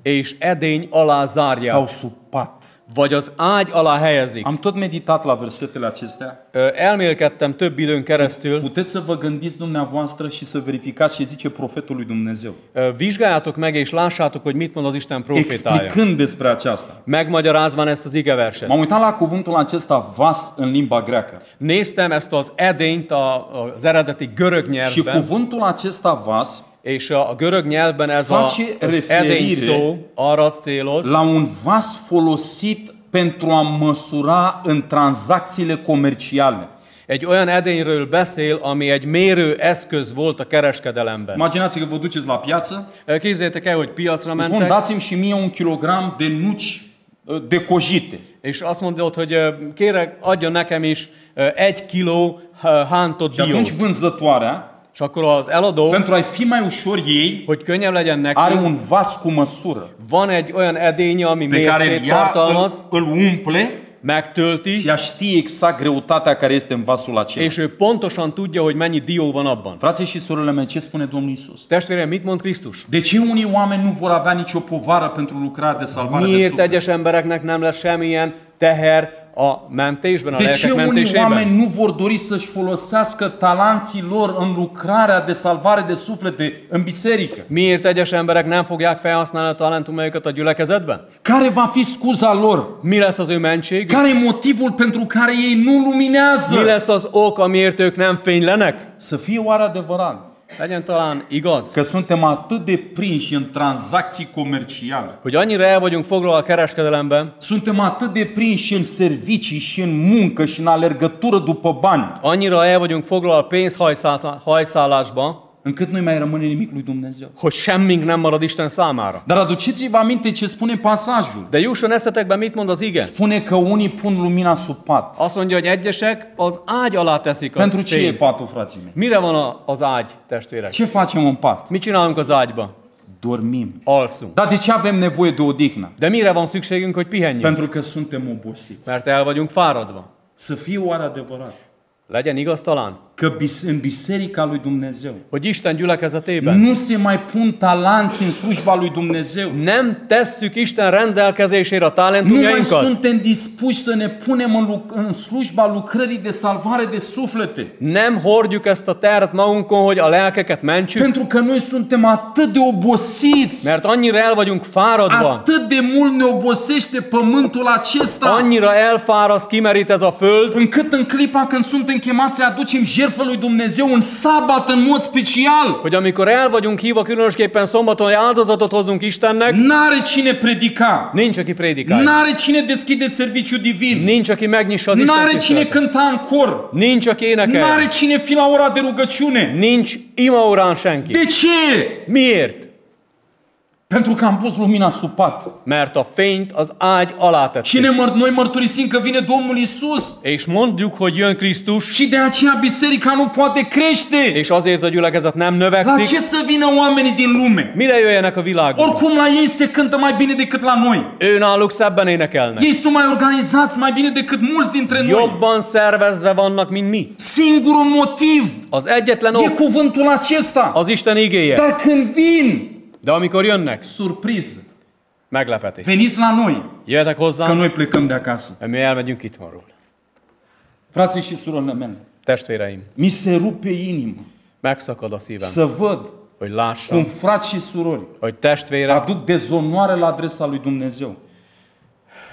és edény alá zárják, sau sub pat. Vagy az ágy alá helyezik. Am tot meditat la versetele acestea. Ö, Elmélkedtem több időn keresztül, Puteți să vă gândiți dumneavoastră și să verificați ce zice profetul lui Dumnezeu. Ö, vizsgáljátok meg és lássátok, hogy mit mond az Isten profétája. Explicând despre aceasta. Megmagyarázván ezt az igeverset. M-am uitat la cuvântul acesta vas în limba greacă. Néztem ezt az edényt a- az eredeti görög Și nyelvben, cuvântul acesta vas És a a görög nyelvben ez a, Face az referire edény szó arra céloz, la un vas folosit pentru a măsura în tranzacțiile comerciale. egy olyan edényről beszél, ami egy mérő eszköz volt a kereskedelemben. Imaginați că vă duceți la piață, Képzeljétek el, hogy piacra îți spun, mentek, dați-mi și mie un kilogram de nuci uh, decojite. és azt mondod, hogy ö, kérek, adjon nekem is ö, egy kiló ö, hántott Și atunci diót. vânzătoarea, És akkor az eladó, pentru a fi mai ușor ei, hogy könnyebb legyen are neki, un vas cu măsură van egy olyan edénye, ami pe care îl mércét ia, tartalmaz, îl, îl umple megtölti, și ea știe exact greutatea care este în vasul acela. és ő pontosan tudja, hogy mennyi dió van abban. Frații și surorile mele, ce spune Domnul Isus? Testvérem, mit mond Krisztus? De ce unii oameni nu vor avea nicio povară pentru lucrarea de salvare de Miért suflet? egyes embereknek nem lesz semmilyen teher a mentésben, a De ce lelkek unii mentésében? oameni nu vor dori să-și folosească talanții lor în lucrarea de salvare de suflete în biserică? Miért egyes emberek nem fogják felhasználni a talentumaikat a gyülekezetben? Care va fi scuza lor? Mi lesz az ő mentség? Care e motivul pentru care ei nu Mi luminează? lesz az ok, amiért ők nem fénylenek? Să fie oare adevărat Legyen talán igaz, că suntem atât de prinși în tranzacții comerciale, hogy annyira el vagyunk foglalva a kereskedelemben, suntem atât de prinși în servicii și în muncă și în alergătură după bani, annyira el vagyunk foglalva a pénzhajszálásba, încât nu mai rămâne nimic lui Dumnezeu. hogy semmink nem marad Isten számára. Dar aduceți-vă aminte ce spune pasajul. De jusson eszetekbe mit mond az ige? Spune că unii pun lumina sub pat. Azt mondja, hogy egyesek az ágy alá teszik a Pentru ce e fényt. patul, frații mei? Mire van a- az ágy, testvérek? Ce facem în pat? Mit csinálunk az ágyba? Dormim. Alszunk. Dar de ce avem nevoie de odihnă? De mire van szükségünk, hogy pihenjünk? Pentru că suntem obosiți. Mert el vagyunk fáradva. Să fie oare adevărat Legyen igaz talán, că bis- în biserica lui Dumnezeu hogy Isten gyülekezetében nu se mai pun talanți în slujba lui Dumnezeu. nem tesszük Isten rendelkezésére a Nu mai talentumjainkat. suntem dispuși să ne punem în, luc- în slujba lucrării de salvare de suflete. Nem hordjuk ezt a terhet magunkon, hogy a lelkeket mentsük, Pentru că noi suntem atât de obosiți. mert annyira el vagyunk fáradva, Atât de mult ne obosește pământul acesta. annyira elfáraszt, kimerít ez a föld, Încât în clipa când suntem chemați să aducem jertfă lui Dumnezeu în sabat în mod special, hogy amikor el vagyunk hívva különösképpen szombaton, hogy áldozatot hozunk Istennek, n-are cine predica, nincs, aki prédikálja. n-are cine deschide serviciu divin, Nincs, aki megnyissa az Isten n-are cine tiszteletet. cânta în cor, Nincs, aki n-are énekel. cine fi la ora de rugăciune. Nincs imaórán senki. De ce? Miért? Pentru că am pus lumina sub pat. Mert a fényt az ágy alá tettük. Și ne măr- noi mărturisim că vine Domnul Isus. És mondjuk, hogy jön Krisztus, Și de aceea biserica nu poate crește. és azért a gyülekezet nem La növekszik. ce să vină oamenii din lume? Mire jöjjenek a világba? Oricum la ei se cântă mai bine decât la noi. Ő náluk szebben énekelnek. Ei sunt mai organizați mai bine decât mulți dintre noi. Jobban szervezve vannak, mint mi. Singurul motiv Az egyetlen e ok cuvântul acesta. az Isten igéje. Dar când vin, De amikor jönnek, surpriză, meglepetés. veniți la noi, Jöjjetek că hozzám, noi plecăm de acasă. mi elmegyünk itthonról. Frații și surorile mele, Testvéreim, mi se rupe inima megszakad a szívem, să văd hogy cum lássam, frați și surori hogy testvérek aduc dezonoare la adresa lui Dumnezeu.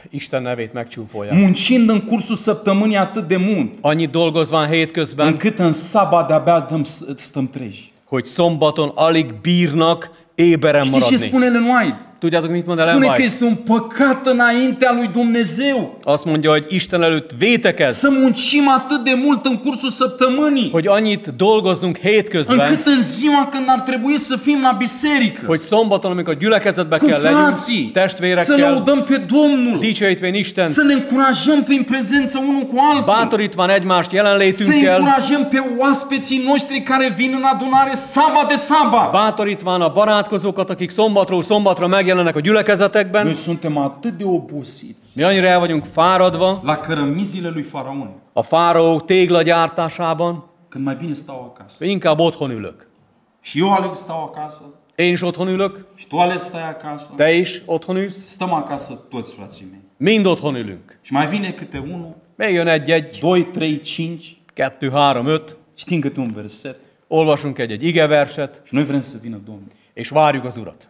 Isten nevét megcsúfolják. Muncind în cursul săptămânii atât de mult, Annyit dolgozván hétközben, încât în sabat de-abia stăm treji. hogy szombaton alig bírnak éberen Știți ce maradni. spune Ellen White? Tudjátok, mit mond Ellen Spune că White? este un păcat înaintea lui Dumnezeu. Azt mondja, hogy Isten előtt vétekez, să muncim atât de mult în cursul săptămânii, hogy annyit dolgozzunk hétközben, încât în ziua când ar trebui să fim la biserică, hogy szombaton, amikor gyülekezetbe kell legyünk, frații, să testvérekkel, lăudăm pe Domnul, dicsőítvén Isten, să ne încurajăm prin prezență unul cu altul, bátorítván egymást să jelenlétünkkel, încurajăm pe oaspeții noștri care vin în adunare sabat de sabat. bátorítván a barátkozókat, akik szombatról szombatra megjelennek a gyülekezetekben. Noi suntem atât de obosiți Mi annyira el vagyunk fáradva la cărămizile lui Faraon, a fáraó téglagyártásában, când mai bine stau acasă. hogy inkább otthon ülök. Și eu aleg stau acasă, Én is otthon ülök, și tu ales stai acasă. te is otthon ülsz, Stăm acasă toți, frații mei. mind otthon ülünk. Și mai vine câte unul, Még jön egy-egy, doi, trei, cinci, kettő, három, öt, știm câte un verset olvasunk egy-egy igeverset, și noi vrem să vină Domnul. és várjuk az Urat.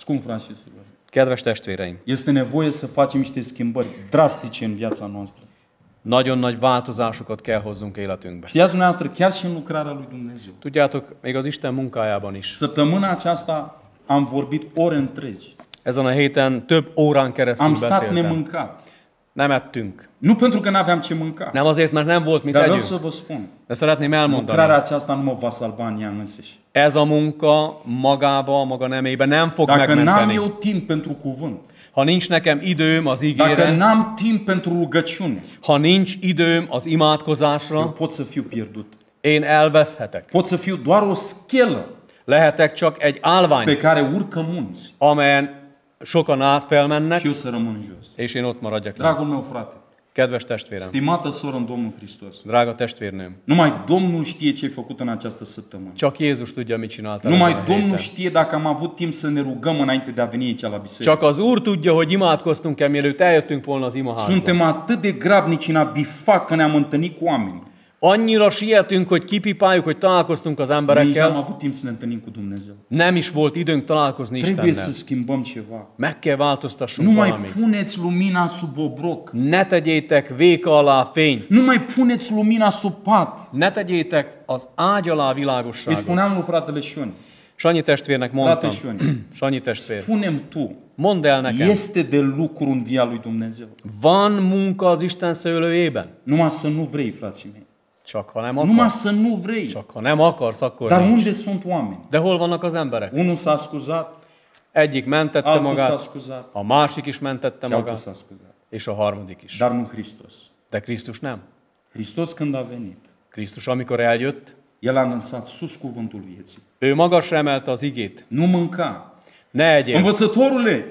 Scump, frați și surori, Kedves testvéreim, este nevoie să facem niște schimbări drastice în viața noastră. nagyon nagy változásokat kell hozzunk életünkbe. Știați dumneavoastră, chiar și în lucrarea lui Dumnezeu. Tudjátok, még az Isten munkájában is. Săptămâna aceasta am vorbit ore întregi. Ezen a héten több órán keresztül Am stat beszéltem. nemâncat. Nem ettünk. Nu pentru că n-aveam ce mânca. Nem azért, mert nem volt mit Dar vreau să vă spun, De szeretném elmondani. lucrarea aceasta nu mă va salva în ea însăși. Ez a munka magába, maga nemébe nem fog Dacă n-am megmenteni. eu timp pentru cuvânt, Ha nincs nekem időm az dacă ígére, n-am timp pentru rugăciune, ha nincs időm az eu imádkozásra, pot să fiu pierdut. én elveszhetek. Pot să fiu doar o schelă Lehetek csak egy állvány, pe care urcă munți amelyen sokan át felmennek, și eu să rămân jos. és én ott maradjak. le. Dragul meu frate, Kedves testvérem, stimată soră în Domnul Hristos, drága testvérnőm, numai Domnul știe ce ai făcut în această săptămână. csak Jézus tudja, mit csináltál ezen Numai a Domnul héten. știe dacă am avut timp să ne rugăm înainte de a veni aici la biserică. Csak az Úr tudja, hogy imádkoztunk-e, mielőtt eljöttünk volna az imaházba. Suntem atât de grabnici în a bifa că ne-am întâlnit cu oameni. Annyira sietünk, hogy kipipáljuk, hogy találkoztunk az Nici n-am emberekkel. avut timp să ne întâlnim cu Dumnezeu. Nem is volt időnk találkozni Trebuie Istennel. să schimbăm ceva. Meg kell változtassunk Nu mai valamit. puneți lumina sub obroc. Ne tegyétek véka alá fényt. Nu mai puneți lumina sub pat. Ne tegyétek az ágy alá Îi világosságot. spuneam lui fratele Sanyi testvérnek mondtam. Sanyi testvér, punem tu, mondd el nekem, este de lucru în via lui Dumnezeu. van munka az Isten szőlőjében? Numai să nu vrei, frații mei. Csak ha nem Numai akarsz. să nu vrei. Csak ha nem akarsz, akkor Dar nincs. unde sunt oameni? De hol vannak az emberek? Unul s-a scuzat, Egyik mentette altul s-a magát, scuzat, a másik is mentette și magát, s-a scuzat. és a harmadik is. Dar nu Hristos. De Krisztus nem. Hristos când a venit, Krisztus, amikor eljött, El a înălțat sus cuvântul vieții. ő magasra emelte az igét. Nu mânca. Ne egyél. Învățătorule,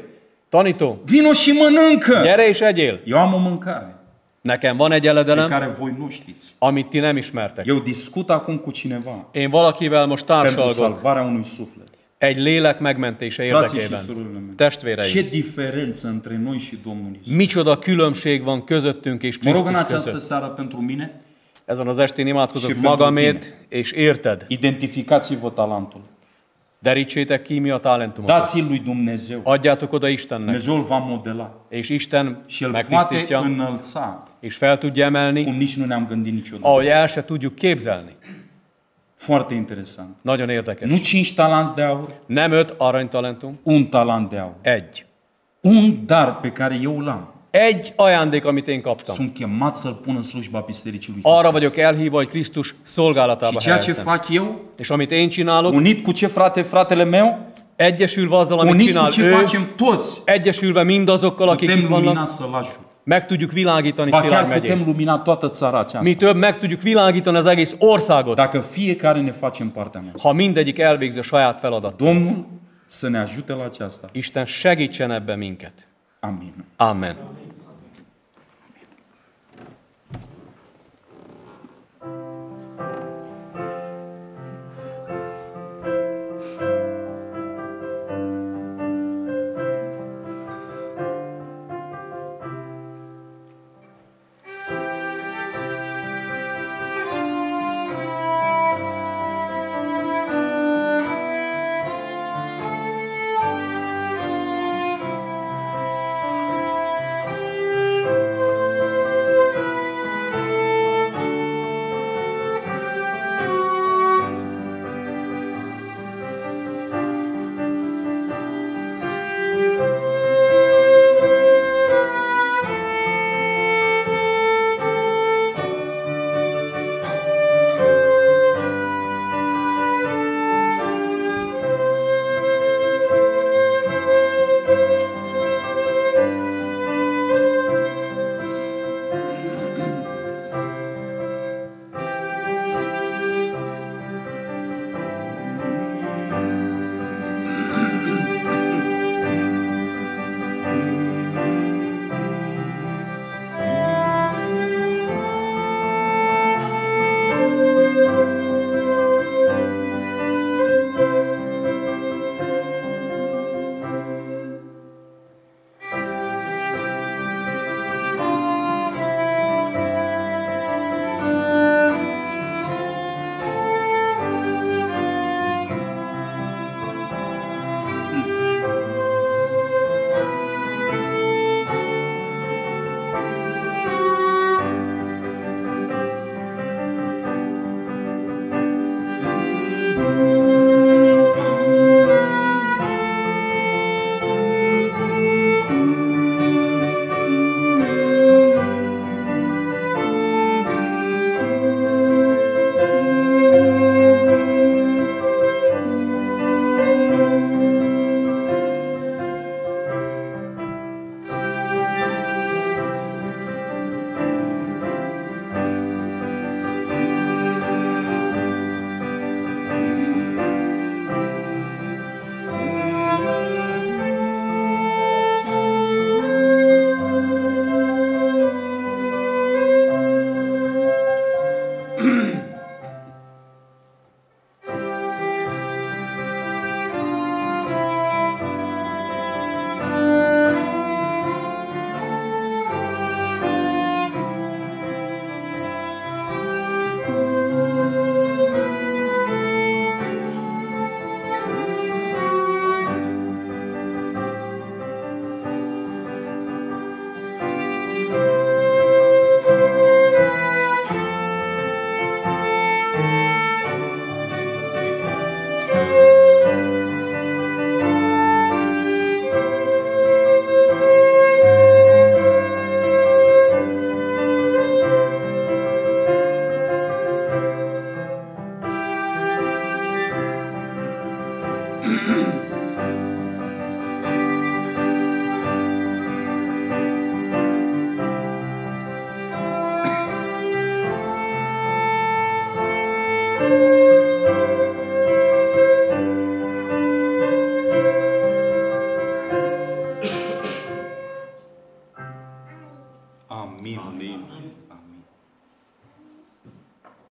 Tanító, vino și mănâncă! gyere és egyél. Eu am o mâncare Nekem van egy pe eledelem, care voi nu știți. amit ti nem ismertek. Eu discut acum cu cineva Én valakivel most pentru társalgok salvarea unui suflet. egy lélek megmentése Frații și érdekében. surorile mele, ce Testvéreim, diferență între noi și Domnul Isus. micsoda különbség van közöttünk és Mă rog în Krisztus această között. seară pentru mine, Ezen az estén imádkozok Și pentru magamért és érted. identificați-vă talentul. Derítsétek ki mi a talentumot. Dați-l lui Dumnezeu. Adjátok oda Istennek, Dumnezeu îl va modela és Isten și îl poate megtisztítja, înălța és fel tudja emelni, cum nici nu ne-am gândit niciodată. ahogy el se tudjuk képzelni. Foarte interesant. Nagyon Nu érdekes. cinci talanți de aur, Nem öt aranytalentum, un talent de aur. egy. Un dar pe care eu îl am. Egy ajándék, amit én kaptam. Sunt chemat să-l pun în slujba Bisericii lui Arra Hristos. vagyok elhívva, hogy Krisztus szolgálatába Și ceea ce helyezzem. fac eu, És amit én csinálok, unit cu ce frate, fratele meu, egyesülve azzal, amit unit cu csinál ce ő, facem toți, egyesülve mindazokkal, akik putem itt lumina vannak. Meg tudjuk világítani Ba Szilárd chiar megyét. putem lumina toată țara aceasta. Mi több, meg tudjuk világítani az egész országot, Dacă fiecare ne facem partea noastră. ha mindegyik elvégzi a saját feladat. Domnul să ne ajute la aceasta. Isten segítsen ebben minket. Amin. Amen.